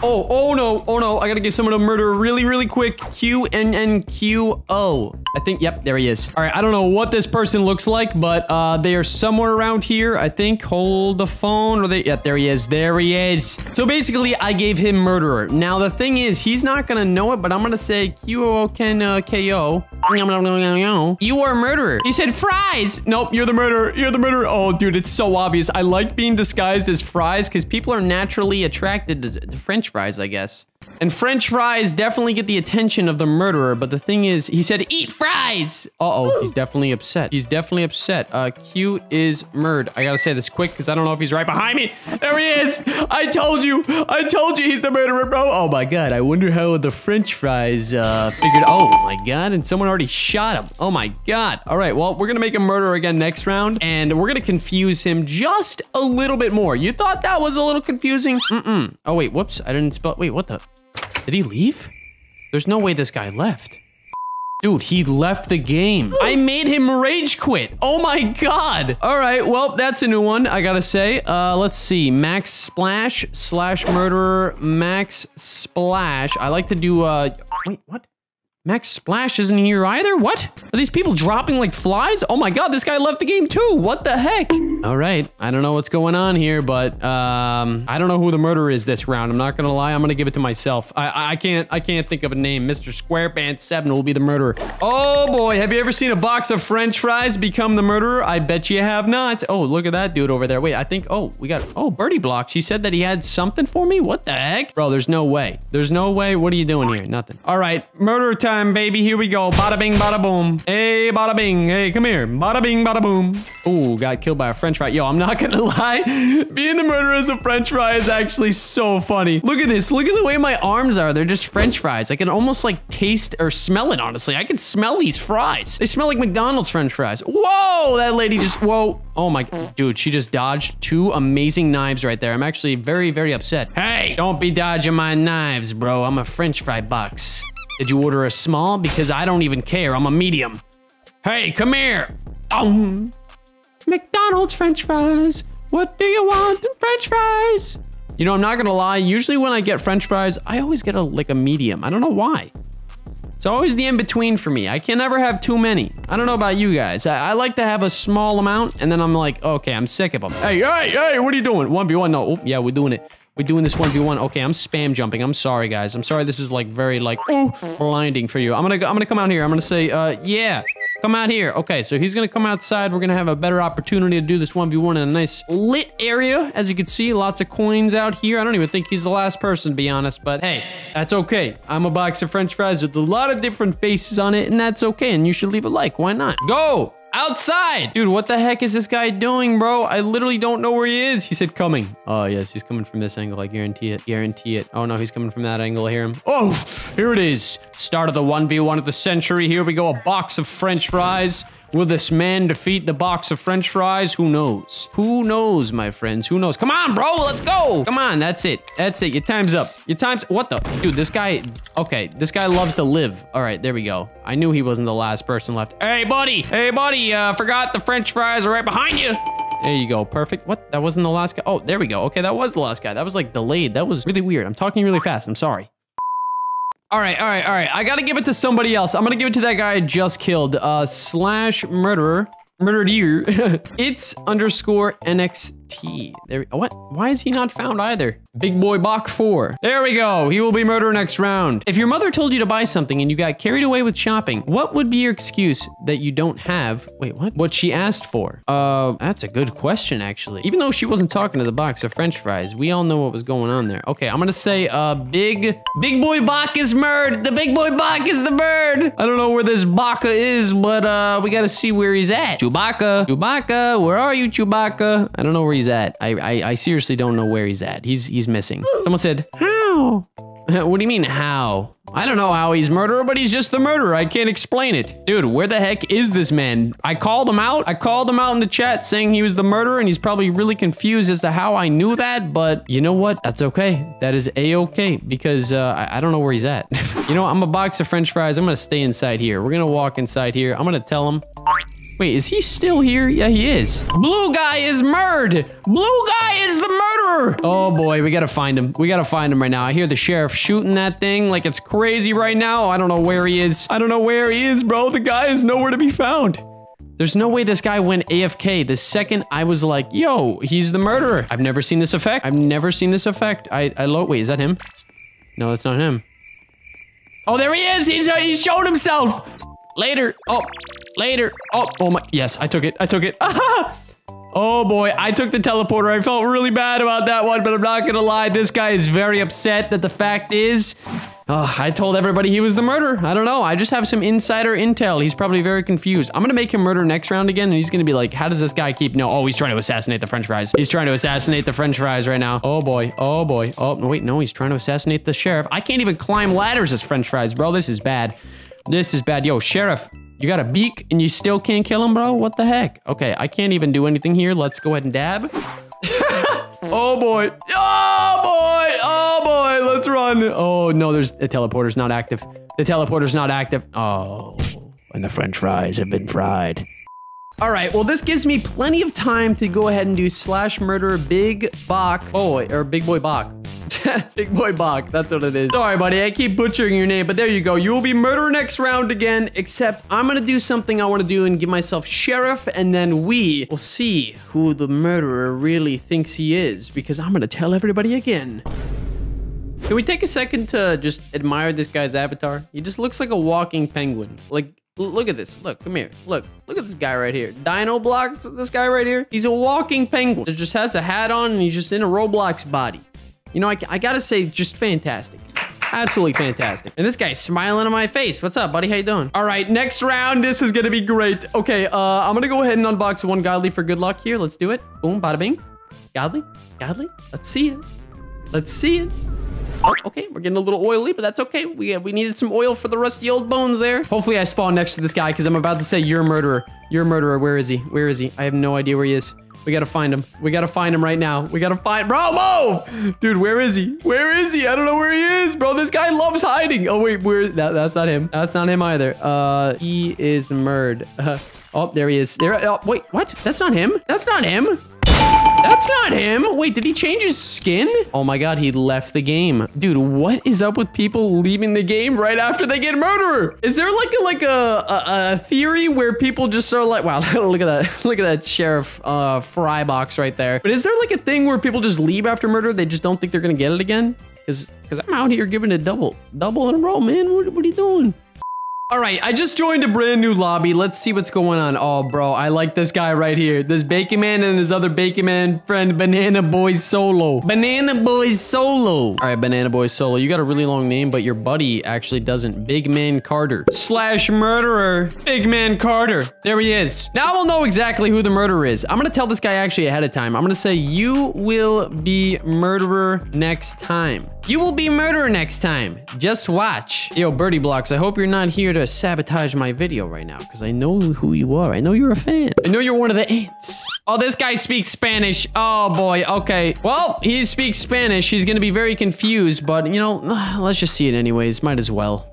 Oh, oh no, oh no. I gotta give someone a murder really, really quick. Q N N Q O. I think, yep, there he is. All right, I don't know what this person looks like, but uh, they are somewhere around here, I think. Hold the phone, or they, yep, there he is, there he is. So basically, I gave him murderer. Now, the thing is, he's not gonna know it, but I'm gonna say Q-O-K-N-K-O. You are a murderer. He said fries. Nope, you're the murderer. You're the murderer. Oh, dude, it's so obvious. I like being disguised as fries because people are naturally attracted to french fries, I guess. And french fries definitely get the attention of the murderer, but the thing is, he said, eat fries! Uh-oh, he's definitely upset. He's definitely upset. Uh, Q is murd. I gotta say this quick, because I don't know if he's right behind me. There he is! I told you! I told you he's the murderer, bro! Oh my god, I wonder how the french fries, uh, figured- Oh my god, and someone already shot him. Oh my god. All right, well, we're gonna make him murderer again next round, and we're gonna confuse him just a little bit more. You thought that was a little confusing? Mm-mm. Oh, wait, whoops. I didn't spell- Wait, what the- did he leave? There's no way this guy left. Dude, he left the game. I made him rage quit. Oh my god. All right, well, that's a new one, I gotta say. Uh, let's see. Max Splash slash murderer Max Splash. I like to do, uh, wait, what? Max Splash isn't here either. What? Are these people dropping like flies? Oh my god, this guy left the game too. What the heck? All right, I don't know what's going on here, but um, I don't know who the murderer is this round. I'm not gonna lie. I'm gonna give it to myself. I I can't I can't think of a name. Mr. SquarePants Seven will be the murderer. Oh boy, have you ever seen a box of French fries become the murderer? I bet you have not. Oh, look at that dude over there. Wait, I think. Oh, we got. Oh, Birdie Block. She said that he had something for me. What the heck, bro? There's no way. There's no way. What are you doing here? Nothing. All right, murder time, baby. Here we go. Bada bing, bada boom. Hey, bada bing. Hey, come here. Bada bing, bada boom. Ooh, got killed by a French fry. Yo, I'm not gonna lie. Being the murderer as a French fry is actually so funny. Look at this. Look at the way my arms are. They're just French fries. I can almost like taste or smell it. Honestly, I can smell these fries. They smell like McDonald's French fries. Whoa, that lady just. Whoa. Oh my, dude, she just dodged two amazing knives right there. I'm actually very, very upset. Hey, don't be dodging my knives, bro. I'm a French fry box. Did you order a small? Because I don't even care. I'm a medium. Hey, come here. Um, McDonald's French fries. What do you want? French fries. You know, I'm not gonna lie. Usually when I get French fries, I always get a like a medium. I don't know why. It's always the in-between for me. I can never have too many. I don't know about you guys. I, I, like to have a small amount, and then I'm like, okay, I'm sick of them. Hey, hey, hey, what are you doing? 1v1? No, oh, yeah, we're doing it. We're doing this 1v1. Okay, I'm spam jumping. I'm sorry, guys. I'm sorry this is like very like, oh, blinding for you. I'm gonna, I'm gonna come out here. I'm gonna say, uh, yeah. Come out here. Okay, so he's gonna come outside. We're gonna have a better opportunity to do this 1v1 in a nice lit area. As you can see, lots of coins out here. I don't even think he's the last person, to be honest, but hey, that's okay. I'm a box of french fries with a lot of different faces on it, and that's okay, and you should leave a like. Why not? Go! Outside! Dude, what the heck is this guy doing, bro? I literally don't know where he is. He said coming. Oh, yes, he's coming from this angle. I guarantee it. Guarantee it. Oh, no, he's coming from that angle. I hear him. Oh, here it is. Start of the 1v1 of the century. Here we go. A box of french fries. Will this man defeat the box of french fries? Who knows? Who knows, my friends? Who knows? Come on, bro. Let's go. Come on. That's it. That's it. Your time's up. Your time's... What the... Dude, this guy... Okay, this guy loves to live. All right, there we go. I knew he wasn't the last person left. Hey, buddy. Hey, buddy. Uh, forgot the french fries are right behind you. There you go. Perfect. What? That wasn't the last guy. Oh, there we go. Okay, that was the last guy. That was like delayed. That was really weird. I'm talking really fast. I'm sorry. All right, all right, all right. I gotta give it to somebody else. I'm gonna give it to that guy I just killed. Uh, slash murderer. Murdered you. it's underscore There. What? Why is he not found either? Big boy Bach 4. There we go. He will be murder next round. If your mother told you to buy something and you got carried away with shopping, what would be your excuse that you don't have? Wait, what? What she asked for? Uh, that's a good question, actually. Even though she wasn't talking to the box of french fries, we all know what was going on there. Okay, I'm gonna say, uh, big, big boy Bach is murdered. The big boy Bach is the bird. I don't know where this Baka is, but, uh, we gotta see where he's at. Chewbacca, Chewbacca, where are you, Chewbacca? I don't know where he's at. I, I, I seriously don't know where he's at. He's, he's missing. Someone said, how? what do you mean, how? I don't know how he's murderer, but he's just the murderer. I can't explain it. Dude, where the heck is this man? I called him out. I called him out in the chat saying he was the murderer, and he's probably really confused as to how I knew that, but you know what? That's okay. That is a-okay, because uh, I, I don't know where he's at. you know, I'm a box of french fries. I'm gonna stay inside here. We're gonna walk inside here. I'm gonna tell him, Wait, is he still here? Yeah, he is. Blue guy is murdered. Blue guy is the murderer. Oh boy, we gotta find him. We gotta find him right now. I hear the sheriff shooting that thing like it's crazy right now. I don't know where he is. I don't know where he is, bro. The guy is nowhere to be found. There's no way this guy went AFK the second I was like, yo, he's the murderer. I've never seen this effect. I've never seen this effect. I, I lo- wait, is that him? No, that's not him. Oh, there he is. He's, he's showed himself. Later. Oh, later. Oh, oh my. Yes, I took it. I took it. oh boy, I took the teleporter. I felt really bad about that one, but I'm not gonna lie. This guy is very upset that the fact is, I told everybody he was the murderer. I don't know. I just have some insider intel. He's probably very confused. I'm gonna make him murder next round again, and he's gonna be like, how does this guy keep? No, oh, he's trying to assassinate the french fries. He's trying to assassinate the french fries right now. Oh boy. Oh boy. Oh, wait, no, he's trying to assassinate the sheriff. I can't even climb ladders as french fries, bro. This is bad. This is bad. Yo, sheriff, you got a beak and you still can't kill him, bro? What the heck? Okay, I can't even do anything here. Let's go ahead and dab. oh boy. Oh boy. Oh boy. Let's run. Oh no, there's the teleporter's not active. The teleporter's not active. Oh, and the french fries have been fried. All right, well, this gives me plenty of time to go ahead and do slash murder big Bach oh, boy or big boy Bach. big boy Bach, that's what it is. Sorry, buddy, I keep butchering your name, but there you go. You will be murder next round again, except I'm gonna do something I want to do and give myself sheriff, and then we will see who the murderer really thinks he is, because I'm gonna tell everybody again. Can we take a second to just admire this guy's avatar? He just looks like a walking penguin. Like, look at this. Look, come here. Look, look at this guy right here. Dino blocks, this guy right here. He's a walking penguin. He just has a hat on and he's just in a Roblox body. You know, I, I gotta say, just fantastic. Absolutely fantastic. And this guy's smiling in my face. What's up, buddy? How you doing? All right, next round. This is gonna be great. Okay, uh, I'm gonna go ahead and unbox one godly for good luck here. Let's do it. Boom, bada bing. Godly, godly. Let's see it. Let's see it. Oh, okay, we're getting a little oily, but that's okay. We uh, we needed some oil for the rusty old bones there. Hopefully I spawn next to this guy because I'm about to say you're a murderer. You're a murderer. Where is he? Where is he? I have no idea where he is. We gotta find him. We gotta find him right now. We gotta find- Bro, move! Dude, where is he? Where is he? I don't know where he is, bro. This guy loves hiding. Oh, wait, where- that, That's not him. That's not him either. Uh, he is murd. Uh, oh, there he is. There- oh, wait, what? That's not him? That's not him? That's not him. Wait, did he change his skin? Oh my god, he left the game. Dude, what is up with people leaving the game right after they get murderer? Is there like a like a, a, a theory where people just are like, wow, look at that. Look at that sheriff uh fry box right there. But is there like a thing where people just leave after murder? They just don't think they're gonna get it again? Cause, Cause I'm out here giving it double, double in a row, man. What, what are you doing? All right, I just joined a brand new lobby. Let's see what's going on. Oh, bro, I like this guy right here. This Bacon Man and his other Bacon Man friend, Banana Boy Solo. Banana Boy Solo. All right, Banana Boy Solo, you got a really long name, but your buddy actually doesn't. Big Man Carter. Slash murderer. Big Man Carter. There he is. Now we'll know exactly who the murderer is. I'm gonna tell this guy actually ahead of time. I'm gonna say, you will be murderer next time. You will be murderer next time. Just watch. Yo, Birdie Blocks, I hope you're not here to sabotage my video right now, because I know who you are. I know you're a fan. I know you're one of the ants. Oh, this guy speaks Spanish. Oh, boy. Okay. Well, he speaks Spanish. He's going to be very confused, but, you know, let's just see it anyways. Might as well.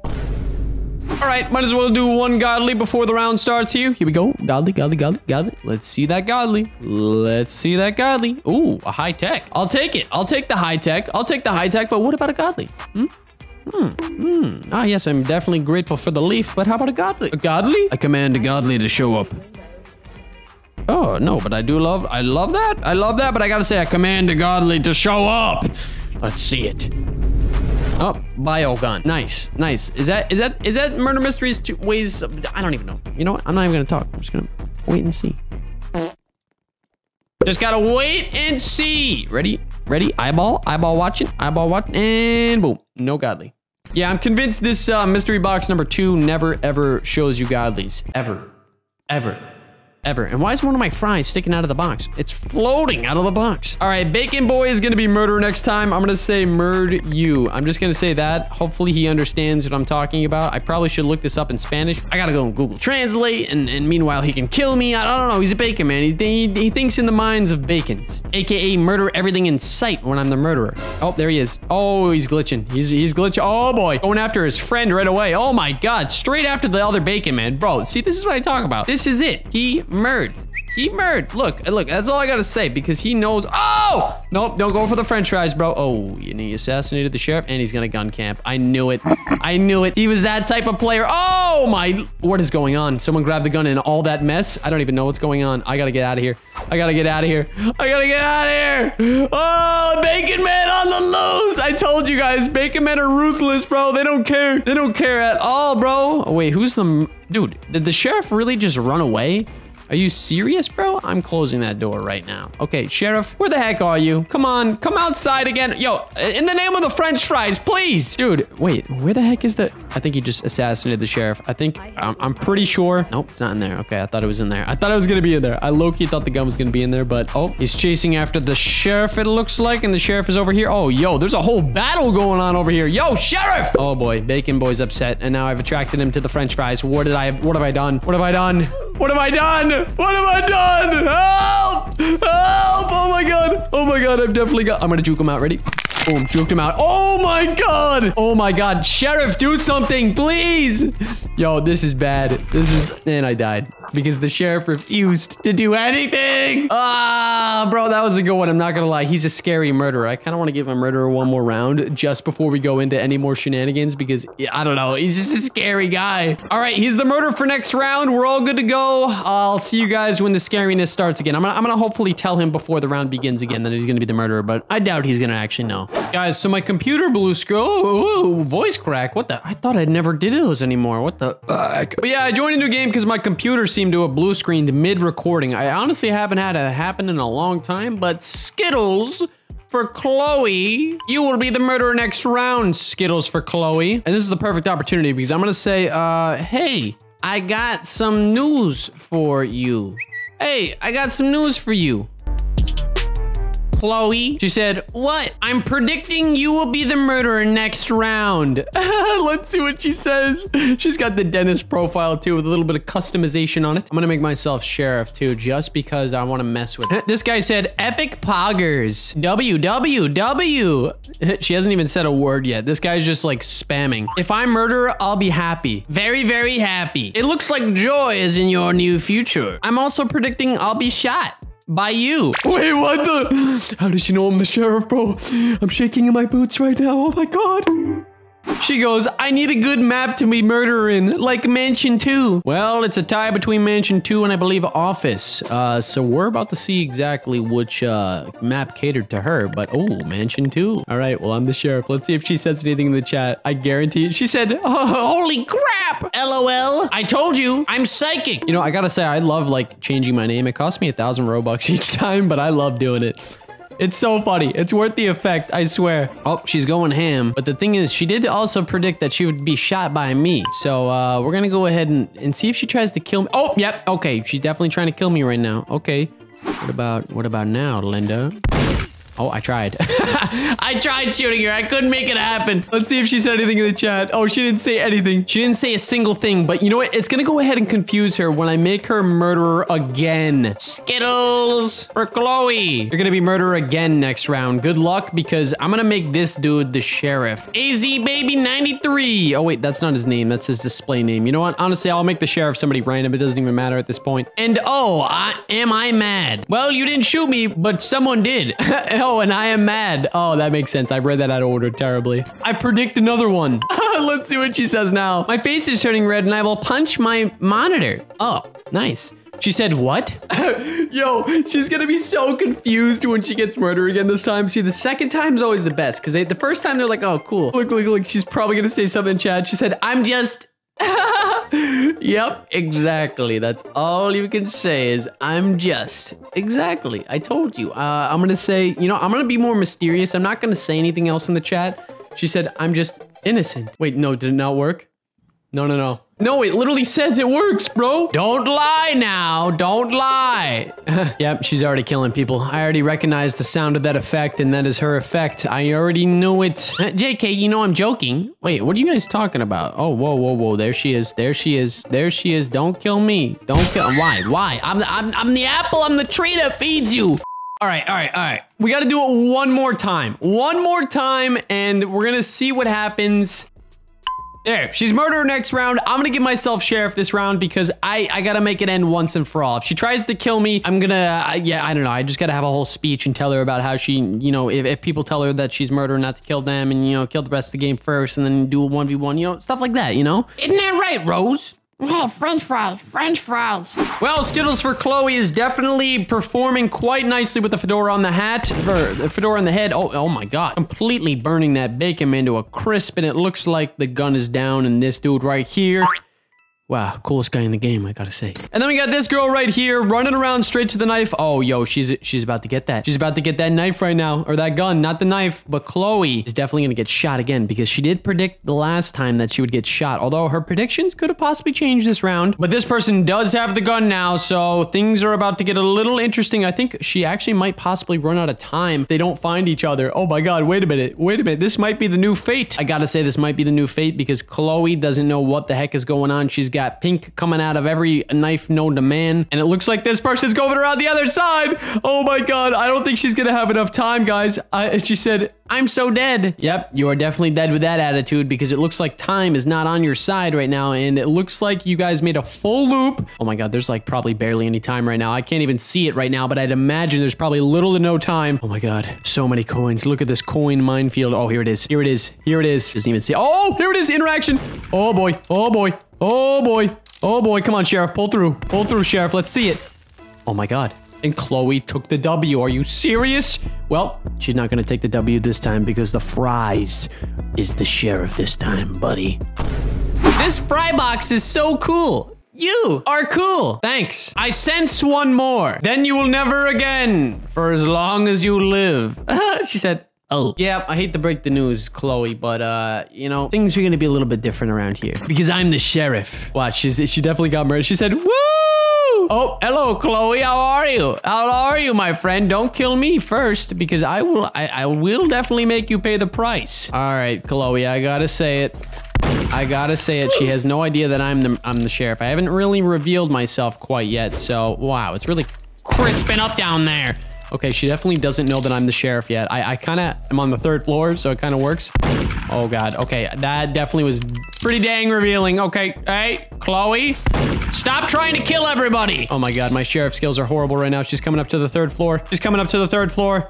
All right, might as well do one godly before the round starts here. Here we go. Godly, godly, godly, godly. Let's see that godly. Let's see that godly. Ooh, a high tech. I'll take it. I'll take the high tech. I'll take the high tech, but what about a godly? Hmm? Hmm. Hmm. Ah, yes, I'm definitely grateful for the leaf, but how about a godly? A godly? I command a godly to show up. Oh, no, but I do love, I love that. I love that, but I gotta say, I command a godly to show up. Let's see it. Oh, bio gun. Nice, nice. Is that is that is that murder mysteries two ways? I don't even know. You know what? I'm not even gonna talk. I'm just gonna wait and see. Just gotta wait and see. Ready? Ready? Eyeball? Eyeball watching? Eyeball watching? And boom. No godly. Yeah, I'm convinced this uh, mystery box number two never ever shows you godlies. Ever. Ever. Ever. And why is one of my fries sticking out of the box? It's floating out of the box. All right, Bacon Boy is gonna be murder next time. I'm gonna say murd you. I'm just gonna say that. Hopefully he understands what I'm talking about. I probably should look this up in Spanish. I gotta go on Google Translate, and, and meanwhile he can kill me. I don't know. He's a bacon man. He, he, he thinks in the minds of bacons, aka murder everything in sight when I'm the murderer. Oh, there he is. Oh, he's glitching. He's he's glitching. Oh boy, going after his friend right away. Oh my god, straight after the other bacon man, bro. See, this is what I talk about. This is it. He murdered. He murdered. Look, look, that's all I gotta say because he knows. Oh! Nope, don't go for the french fries, bro. Oh, and he assassinated the sheriff and he's gonna gun camp. I knew it. I knew it. He was that type of player. Oh my, what is going on? Someone grabbed the gun in all that mess. I don't even know what's going on. I gotta get out of here. I gotta get out of here. I gotta get out of here. Oh, Bacon Man on the loose. I told you guys, Bacon Men are ruthless, bro. They don't care. They don't care at all, bro. Oh, wait, who's the... Dude, did the sheriff really just run away? Are you serious, bro? I'm closing that door right now. Okay, Sheriff, where the heck are you? Come on, come outside again. Yo, in the name of the french fries, please. Dude, wait, where the heck is the... I think he just assassinated the sheriff. I think, I'm, I'm pretty sure. Nope, it's not in there. Okay, I thought it was in there. I thought it was gonna be in there. I low-key thought the gun was gonna be in there, but... Oh, he's chasing after the sheriff, it looks like, and the sheriff is over here. Oh, yo, there's a whole battle going on over here. Yo, Sheriff! Oh, boy, Bacon Boy's upset, and now I've attracted him to the french fries. What did I... What have I done? What have I done? What have I done? What have I done? Help! Help! Oh my god! Oh my god, I've definitely got... I'm gonna juke him out. Ready? Boom, juked him out. Oh my god! Oh my god. Sheriff, do something, please! Yo, this is bad. This is... And I died. because the sheriff refused to do anything. Ah, bro, that was a good one. I'm not gonna lie. He's a scary murderer. I kind of want to give a murderer one more round just before we go into any more shenanigans because I don't know. He's just a scary guy. All right, he's the murderer for next round. We're all good to go. I'll see you guys when the scariness starts again. I'm gonna, I'm gonna hopefully tell him before the round begins again that he's gonna be the murderer, but I doubt he's gonna actually know. Guys, so my computer blue screen. Oh, voice crack. What the? I thought I'd never did those anymore. What the? But yeah, I joined a new game because my computer seemed to have blue screened mid recording. I honestly haven't had it happen in a long time, but Skittles for Chloe. You will be the murderer next round, Skittles for Chloe. And this is the perfect opportunity because I'm gonna say, uh, hey, I got some news for you. Hey, I got some news for you. Chloe. She said, what? I'm predicting you will be the murderer next round. Let's see what she says. She's got the dentist profile too with a little bit of customization on it. I'm gonna make myself sheriff too just because I want to mess with it. This guy said, epic poggers. WWW. She hasn't even said a word yet. This guy's just like spamming. If I'm murderer, I'll be happy. Very, very happy. It looks like joy is in your new future. I'm also predicting I'll be shot by you. Wait, what the? How does she know I'm the sheriff, bro? I'm shaking in my boots right now. Oh my god. She goes, I need a good map to be murdering, like Mansion 2. Well, it's a tie between Mansion 2 and I believe Office. Uh, so we're about to see exactly which uh, map catered to her, but oh, Mansion 2. All right, well, I'm the sheriff. Let's see if she says anything in the chat. I guarantee it. She said, oh, holy crap. LOL. I told you, I'm psychic. You know, I gotta say, I love like changing my name. It costs me a thousand Robux each time, but I love doing it. It's so funny. It's worth the effect, I swear. Oh, she's going ham. But the thing is, she did also predict that she would be shot by me. So uh, we're gonna go ahead and, and see if she tries to kill me. Oh, yep. Okay, she's definitely trying to kill me right now. Okay. What about what about now, Linda? Oh, I tried. I tried shooting her. I couldn't make it happen. Let's see if she said anything in the chat. Oh, she didn't say anything. She didn't say a single thing, but you know what? It's gonna go ahead and confuse her when I make her murderer again. Skittles for Chloe. You're gonna be murderer again next round. Good luck because I'm gonna make this dude the sheriff. AZ baby 93. Oh wait, that's not his name. That's his display name. You know what? Honestly, I'll make the sheriff somebody random. It doesn't even matter at this point. And oh, I, am I mad? Well, you didn't shoot me, but someone did. oh, and I am mad. Oh, that makes sense. I've read that out of order terribly. I predict another one. Let's see what she says now. My face is turning red and I will punch my monitor. Oh, nice. She said, what? Yo, she's gonna be so confused when she gets murdered again this time. See, the second time's always the best because the first time they're like, oh, cool. Look, look, look. She's probably gonna say something in chat. She said, I'm just yep, exactly. That's all you can say is I'm just. Exactly. I told you. Uh, I'm gonna say, you know, I'm gonna be more mysterious. I'm not gonna say anything else in the chat. She said, I'm just innocent. Wait, no, did it not work? No, no, no. No, it literally says it works, bro. Don't lie now. Don't lie. yep, she's already killing people. I already recognized the sound of that effect, and that is her effect. I already knew it. Uh, JK, you know I'm joking. Wait, what are you guys talking about? Oh, whoa, whoa, whoa. There she is. There she is. There she is. Don't kill me. Don't kill. Why? Why? I'm the, I'm, I'm the apple. I'm the tree that feeds you. All right, all right, all right. We got to do it one more time. One more time, and we're going to see what happens. There, she's murderer next round. I'm gonna give myself sheriff this round because I, I gotta make it end once and for all. If she tries to kill me, I'm gonna, yeah, I don't know. I just gotta have a whole speech and tell her about how she, you know, if, if people tell her that she's murderer, not to kill them and, you know, kill the rest of the game first and then do a 1v1, you know, stuff like that, you know? Isn't that right, Rose? Oh, French fries, French fries. Well, Skittles for Chloe is definitely performing quite nicely with the fedora on the hat, or the fedora on the head. Oh, oh my god. Completely burning that bacon into a crisp, and it looks like the gun is down, and this dude right here Wow, coolest guy in the game, I gotta say. And then we got this girl right here running around straight to the knife. Oh, yo, she's she's about to get that. She's about to get that knife right now, or that gun, not the knife. But Chloe is definitely gonna get shot again because she did predict the last time that she would get shot. Although her predictions could have possibly changed this round. But this person does have the gun now, so things are about to get a little interesting. I think she actually might possibly run out of time if they don't find each other. Oh my god, wait a minute, wait a minute. This might be the new fate. I gotta say this might be the new fate because Chloe doesn't know what the heck is going on. She's got got pink coming out of every knife known to man. And it looks like this person's going around the other side. Oh my god, I don't think she's gonna have enough time, guys. I, she said, I'm so dead. Yep, you are definitely dead with that attitude because it looks like time is not on your side right now. And it looks like you guys made a full loop. Oh my god, there's like probably barely any time right now. I can't even see it right now, but I'd imagine there's probably little to no time. Oh my god, so many coins. Look at this coin minefield. Oh, here it is. Here it is. Here it is. Doesn't even see. Oh, here it is. Interaction. Oh boy. Oh boy. Oh boy. Oh boy. Come on, Sheriff. Pull through. Pull through, Sheriff. Let's see it. Oh my god. And Chloe took the W. Are you serious? Well, she's not gonna take the W this time because the fries is the sheriff this time, buddy. This fry box is so cool. You are cool. Thanks. I sense one more. Then you will never again for as long as you live. she said, Oh. Yeah, I hate to break the news, Chloe, but uh, you know, things are gonna be a little bit different around here. Because I'm the sheriff. Watch, she's, she definitely got murdered. She said, woo! Oh, hello, Chloe. How are you? How are you, my friend? Don't kill me first, because I will I, I will definitely make you pay the price. All right, Chloe, I gotta say it. I gotta say it. She has no idea that I'm the I'm the sheriff. I haven't really revealed myself quite yet, so wow, it's really crisping up down there. Okay, she definitely doesn't know that I'm the sheriff yet. I, I kind of am on the third floor, so it kind of works. Oh, God. Okay, that definitely was pretty dang revealing. Okay, hey, Chloe, stop trying to kill everybody. Oh, my God, my sheriff skills are horrible right now. She's coming up to the third floor. She's coming up to the third floor.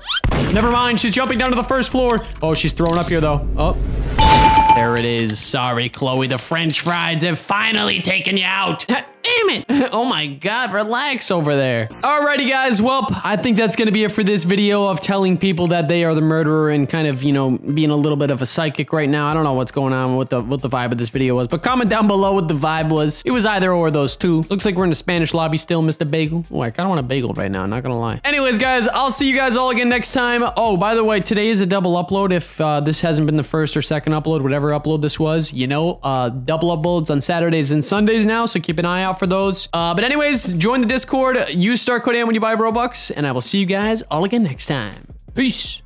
Never mind, she's jumping down to the first floor. Oh, she's throwing up here, though. Oh. There it is. Sorry, Chloe. The french fries have finally taken you out. Damn it. Oh my god, relax over there. Alrighty, guys. Well, I think that's going to be it for this video of telling people that they are the murderer and kind of, you know, being a little bit of a psychic right now. I don't know what's going on, what the what the vibe of this video was, but comment down below what the vibe was. It was either or those two. Looks like we're in the Spanish lobby still, Mr. Bagel. Oh, I kind of want a bagel right now, not gonna lie. Anyways, guys, I'll see you guys all again next time. Oh, by the way, today is a double upload. If uh, this hasn't been the first or second upload, whatever upload this was, you know, uh, double uploads on Saturdays and Sundays now, so keep an eye out for those. Uh, but anyways, join the Discord. Use Star Code when you buy Robux, and I will see you guys all again next time. Peace.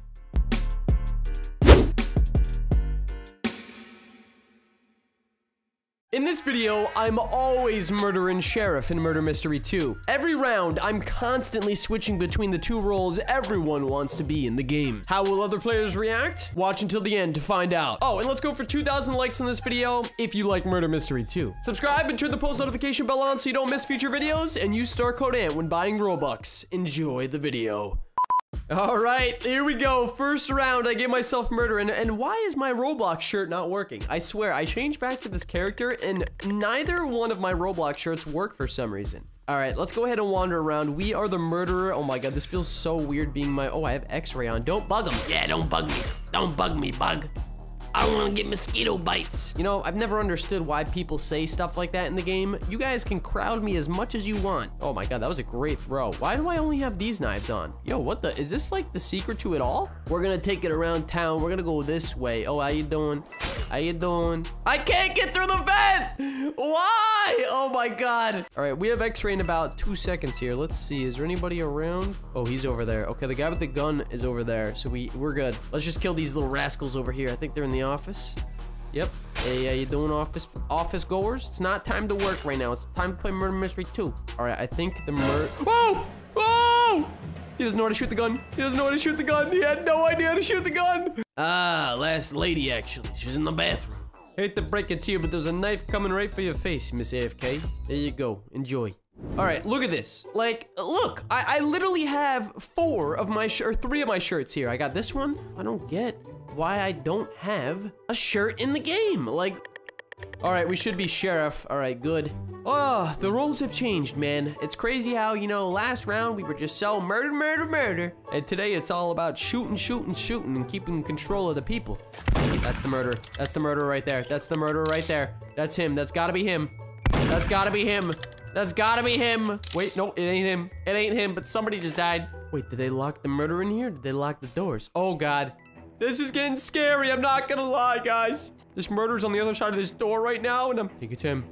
In this video, I'm always murdering sheriff in Murder Mystery 2. Every round, I'm constantly switching between the two roles everyone wants to be in the game. How will other players react? Watch until the end to find out. Oh, and let's go for 2,000 likes on this video if you like Murder Mystery 2. Subscribe and turn the post notification bell on so you don't miss future videos, and use Star Code ANT when buying Robux. Enjoy the video. All right, here we go. First round, I get myself murder. And, and why is my Roblox shirt not working? I swear, I changed back to this character, and neither one of my Roblox shirts work for some reason. All right, let's go ahead and wander around. We are the murderer. Oh my god, this feels so weird being my... Oh, I have x-ray on. Don't bug him. Yeah, don't bug me. Don't bug me, bug. I don't want to get mosquito bites. You know, I've never understood why people say stuff like that in the game. You guys can crowd me as much as you want. Oh my god, that was a great throw. Why do I only have these knives on? Yo, what the? Is this like the secret to it all? We're gonna take it around town. We're gonna go this way. Oh, how you doing? How you doing? I can't get through the vent! Why? Oh my god. All right, we have x-ray in about two seconds here. Let's see. Is there anybody around? Oh, he's over there. Okay, the guy with the gun is over there. So we, we're good. Let's just kill these little rascals over here. I think they're in the office. Yep. Hey, how you doing, office office goers? It's not time to work right now. It's time to play Murder Mystery 2. All right, I think the murder... Oh! Oh! He doesn't know how to shoot the gun. He doesn't know how to shoot the gun. He had no idea how to shoot the gun. Ah, last lady, actually. She's in the bathroom. Hate to break it to you, but there's a knife coming right for your face, Miss AFK. There you go. Enjoy. All right, look at this. Like, look, I, I literally have four of my, or three of my shirts here. I got this one. I don't get why I don't have a shirt in the game. Like, all right, we should be sheriff. All right, good. Oh, the roles have changed, man. It's crazy how, you know, last round we were just so murder, murder, murder. And today it's all about shooting, shooting, shooting and keeping control of the people. That's the murderer. That's the murderer right there. That's the murderer right there. That's him. That's gotta be him. That's gotta be him. That's gotta be him. Wait, no, it ain't him. It ain't him, but somebody just died. Wait, did they lock the murderer in here? Did they lock the doors? Oh, God. This is getting scary. I'm not gonna lie, guys. This murderer's on the other side of this door right now, and I'm, I think it's him.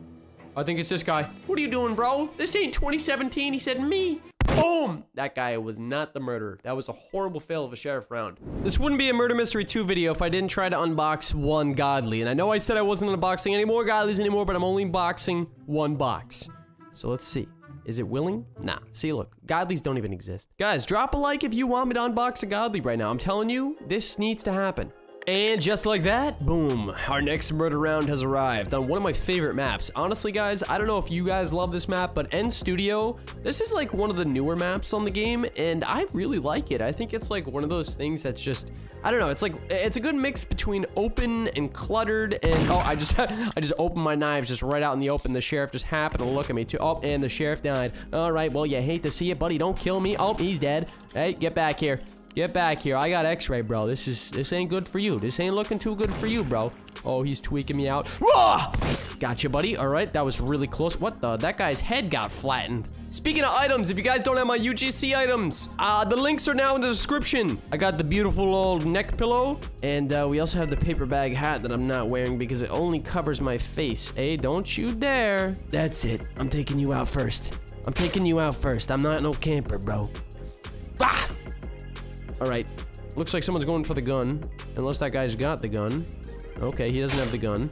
I think it's this guy. What are you doing, bro? This ain't 2017. He said me. Boom! That guy was not the murderer. That was a horrible fail of a sheriff round. This wouldn't be a Murder Mystery 2 video if I didn't try to unbox one godly. And I know I said I wasn't unboxing any more godlies anymore, but I'm only boxing one box. So let's see. Is it willing? Nah. See, look, godlies don't even exist. Guys, drop a like if you want me to unbox a godly right now. I'm telling you, this needs to happen. And just like that, boom, our next murder round has arrived on one of my favorite maps. Honestly, guys, I don't know if you guys love this map, but End Studio, this is like one of the newer maps on the game, and I really like it. I think it's like one of those things that's just, I don't know, it's like, it's a good mix between open and cluttered, and oh, I just, I just opened my knives just right out in the open. The sheriff just happened to look at me too. Oh, and the sheriff died. All right, well, you hate to see it, buddy. Don't kill me. Oh, he's dead. Hey, get back here. Get back here. I got x-ray, bro. This is this ain't good for you. This ain't looking too good for you, bro. Oh, he's tweaking me out. Rah! Gotcha, buddy. All right, that was really close. What the? That guy's head got flattened. Speaking of items, if you guys don't have my UGC items, uh, the links are now in the description. I got the beautiful old neck pillow, and uh, we also have the paper bag hat that I'm not wearing because it only covers my face. Hey, don't you dare. That's it. I'm taking you out first. I'm taking you out first. I'm not no camper, bro. Ah! All right. Looks like someone's going for the gun. Unless that guy's got the gun. Okay, he doesn't have the gun.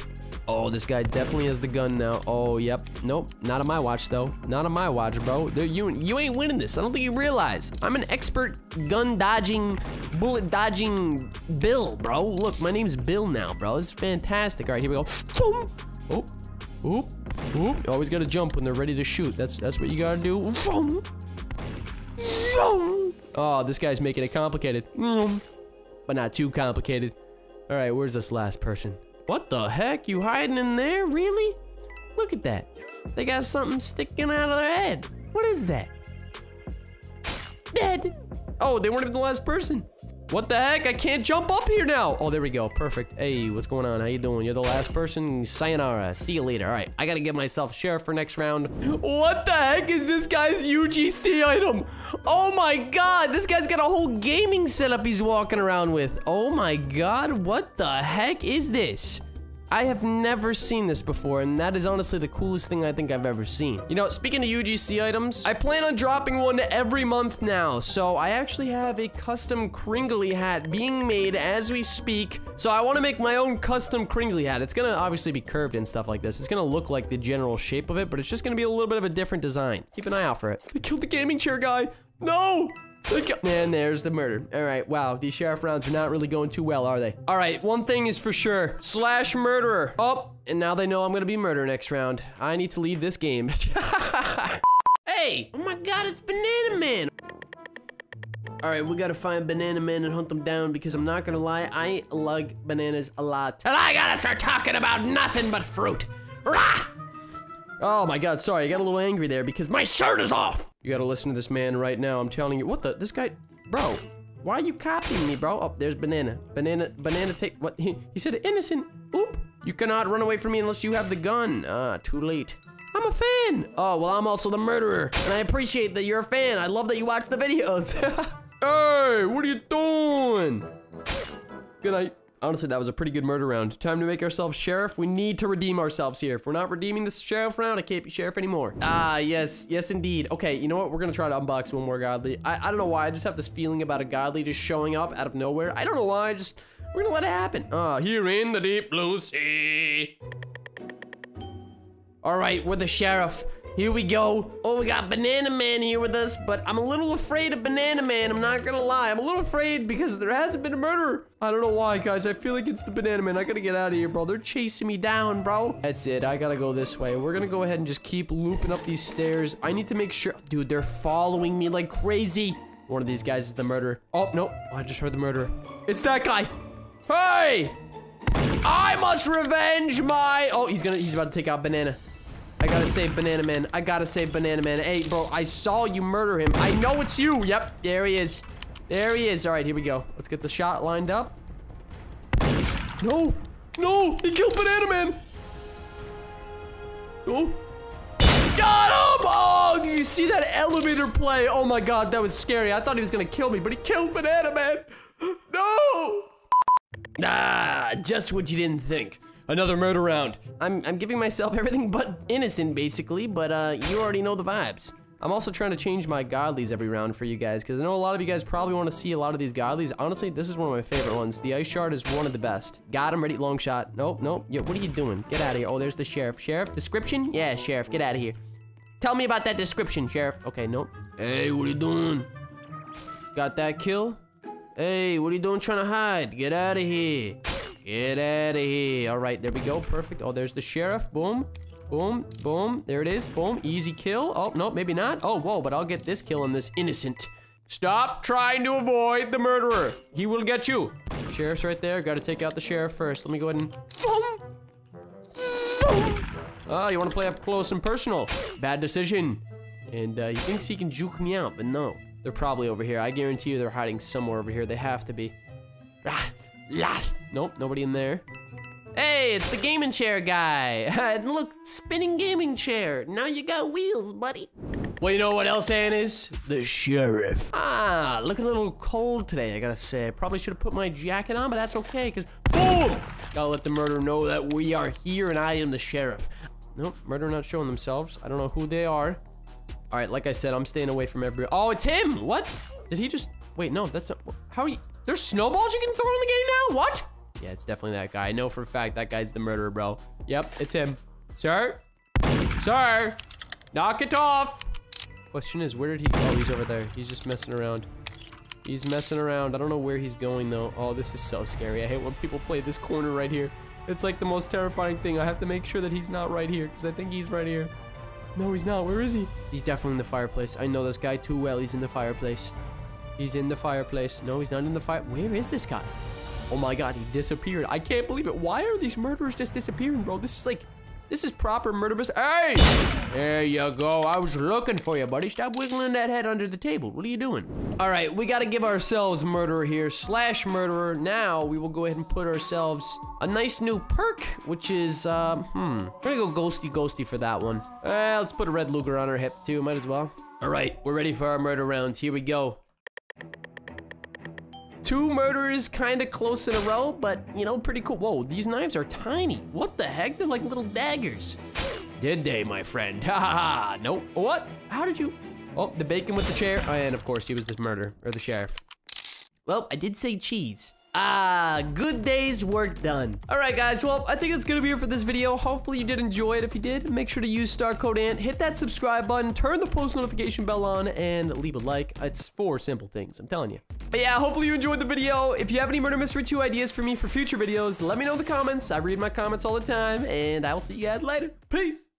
Oh, this guy definitely has the gun now. Oh, yep. Nope. Not on my watch, though. Not on my watch, bro. You, you ain't winning this. I don't think you realize. I'm an expert gun dodging, bullet dodging Bill, bro. Look, my name's Bill now, bro. This is fantastic. All right, here we go. Boom. Oh. Oop. Oop. Always gotta jump when they're ready to shoot. That's that's what you gotta do. Boom. Oh, this guy's making it complicated. But not too complicated. All right, where's this last person? What the heck? You hiding in there? Really? Look at that. They got something sticking out of their head. What is that? Dead. Oh, they weren't even the last person. What the heck? I can't jump up here now. Oh, there we go. Perfect. Hey, what's going on? How you doing? You're the last person. Sayonara. See you later. All right, I gotta get myself sheriff for next round. What the heck is this guy's UGC item? Oh my god, this guy's got a whole gaming setup he's walking around with. Oh my god, what the heck is this? I have never seen this before, and that is honestly the coolest thing I think I've ever seen. You know, speaking of UGC items, I plan on dropping one every month now, so I actually have a custom Kringly hat being made as we speak. So I want to make my own custom Kringly hat. It's gonna obviously be curved and stuff like this. It's gonna look like the general shape of it, but it's just gonna be a little bit of a different design. Keep an eye out for it. They killed the gaming chair guy. No! And there's the murder. All right, wow, these sheriff rounds are not really going too well, are they? All right, one thing is for sure. Slash murderer. Oh, and now they know I'm gonna be murder next round. I need to leave this game. hey! Oh my god, it's Banana Man! All right, we gotta find Banana Man and hunt them down because I'm not gonna lie, I like bananas a lot. And I gotta start talking about nothing but fruit. Rah! Oh my god, sorry, I got a little angry there because my shirt is off! You gotta listen to this man right now, I'm telling you. What the? This guy, bro, why are you copying me, bro? Oh, there's Banana. Banana, Banana take, what? He, he said innocent. Oop. You cannot run away from me unless you have the gun. Ah, too late. I'm a fan. Oh, well, I'm also the murderer. And I appreciate that you're a fan. I love that you watch the videos. hey, what are you doing? Good night. Honestly, that was a pretty good murder round. Time to make ourselves sheriff. We need to redeem ourselves here. If we're not redeeming this sheriff round, I can't be sheriff anymore. Ah, yes. Yes, indeed. Okay, you know what? We're gonna try to unbox one more godly. I, I don't know why. I just have this feeling about a godly just showing up out of nowhere. I don't know why. Just, we're gonna let it happen. Ah, here in the deep blue sea. All right, we're the sheriff. Here we go. Oh, we got Banana Man here with us, but I'm a little afraid of Banana Man. I'm not gonna lie. I'm a little afraid because there hasn't been a murder. I don't know why, guys. I feel like it's the Banana Man. I gotta get out of here, bro. They're chasing me down, bro. That's it. I gotta go this way. We're gonna go ahead and just keep looping up these stairs. I need to make sure. Dude, they're following me like crazy. One of these guys is the murderer. Oh, no. Oh, I just heard the murderer. It's that guy. Hey! I must revenge my... Oh, he's gonna... He's about to take out Banana. I gotta save Banana Man. I gotta save Banana Man. Hey, bro, I saw you murder him. I know it's you. Yep, there he is. There he is. All right, here we go. Let's get the shot lined up. No, no, he killed Banana Man. No. Got him! Oh, do you see that elevator play? Oh my god, that was scary. I thought he was gonna kill me, but he killed Banana Man. No! Ah, just what you didn't think. Another murder round. I'm, I'm giving myself everything but innocent, basically, but uh, you already know the vibes. I'm also trying to change my godlies every round for you guys because I know a lot of you guys probably want to see a lot of these godlies. Honestly, this is one of my favorite ones. The ice shard is one of the best. Got him ready, long shot. Nope, nope. Yo, what are you doing? Get out of here. Oh, there's the sheriff. Sheriff, description? Yeah, sheriff, get out of here. Tell me about that description, sheriff. Okay, nope. Hey, what are you doing? Got that kill? Hey, what are you doing trying to hide? Get out of here. Get out of here. All right, there we go. Perfect. Oh, there's the sheriff. Boom. Boom. Boom. There it is. Boom. Easy kill. Oh, no, maybe not. Oh, whoa, but I'll get this kill on this innocent. Stop trying to avoid the murderer. He will get you. Sheriff's right there. Got to take out the sheriff first. Let me go ahead and... Oh, you want to play up close and personal. Bad decision. And uh, he thinks he can juke me out, but no. They're probably over here. I guarantee you they're hiding somewhere over here. They have to be. Ah, Nope, nobody in there. Hey, it's the gaming chair guy. and Look, spinning gaming chair. Now you got wheels, buddy. Well, you know what else Ant is? The sheriff. Ah, looking a little cold today, I gotta say. I probably should have put my jacket on, but that's okay, because boom! Gotta let the murderer know that we are here and I am the sheriff. Nope, murderer not showing themselves. I don't know who they are. All right, like I said, I'm staying away from everybody. Oh, it's him! What? Did he just... Wait, no, that's not... How are you... There's snowballs you can throw in the game now? What? Yeah, it's definitely that guy. I know for a fact that guy's the murderer, bro. Yep, it's him. Sir? Sir? Knock it off! Question is, where did he go? Oh, he's over there. He's just messing around. He's messing around. I don't know where he's going, though. Oh, this is so scary. I hate when people play this corner right here. It's like the most terrifying thing. I have to make sure that he's not right here, because I think he's right here. No, he's not. Where is he? He's definitely in the fireplace. I know this guy too well. He's in the fireplace. He's in the fireplace. No, he's not in the fire. Where is this guy? Oh my god, he disappeared. I can't believe it. Why are these murderers just disappearing, bro? This is like, this is proper murder. Hey! There you go. I was looking for you, buddy. Stop wiggling that head under the table. What are you doing? All right, we got to give ourselves murderer here, slash murderer. Now, we will go ahead and put ourselves a nice new perk, which is, uh, hmm. We're gonna go ghosty ghosty for that one. Uh, let's put a red Luger on our hip, too. Might as well. All right, we're ready for our murder rounds. Here we go two murders kind of close in a row, but you know, pretty cool. Whoa, these knives are tiny. What the heck? They're like little daggers. Did they, my friend? Ha ha ha. Nope. What? How did you? Oh, the bacon with the chair. And of course, he was the murder or the sheriff. Well, I did say cheese. Ah, good day's work done. All right, guys. Well, I think that's gonna be it for this video. Hopefully you did enjoy it. If you did, make sure to use star code ANT, hit that subscribe button, turn the post notification bell on, and leave a like. It's four simple things, I'm telling you. But yeah, hopefully you enjoyed the video. If you have any Murder Mystery 2 ideas for me for future videos, let me know in the comments. I read my comments all the time, and I will see you guys later. Peace.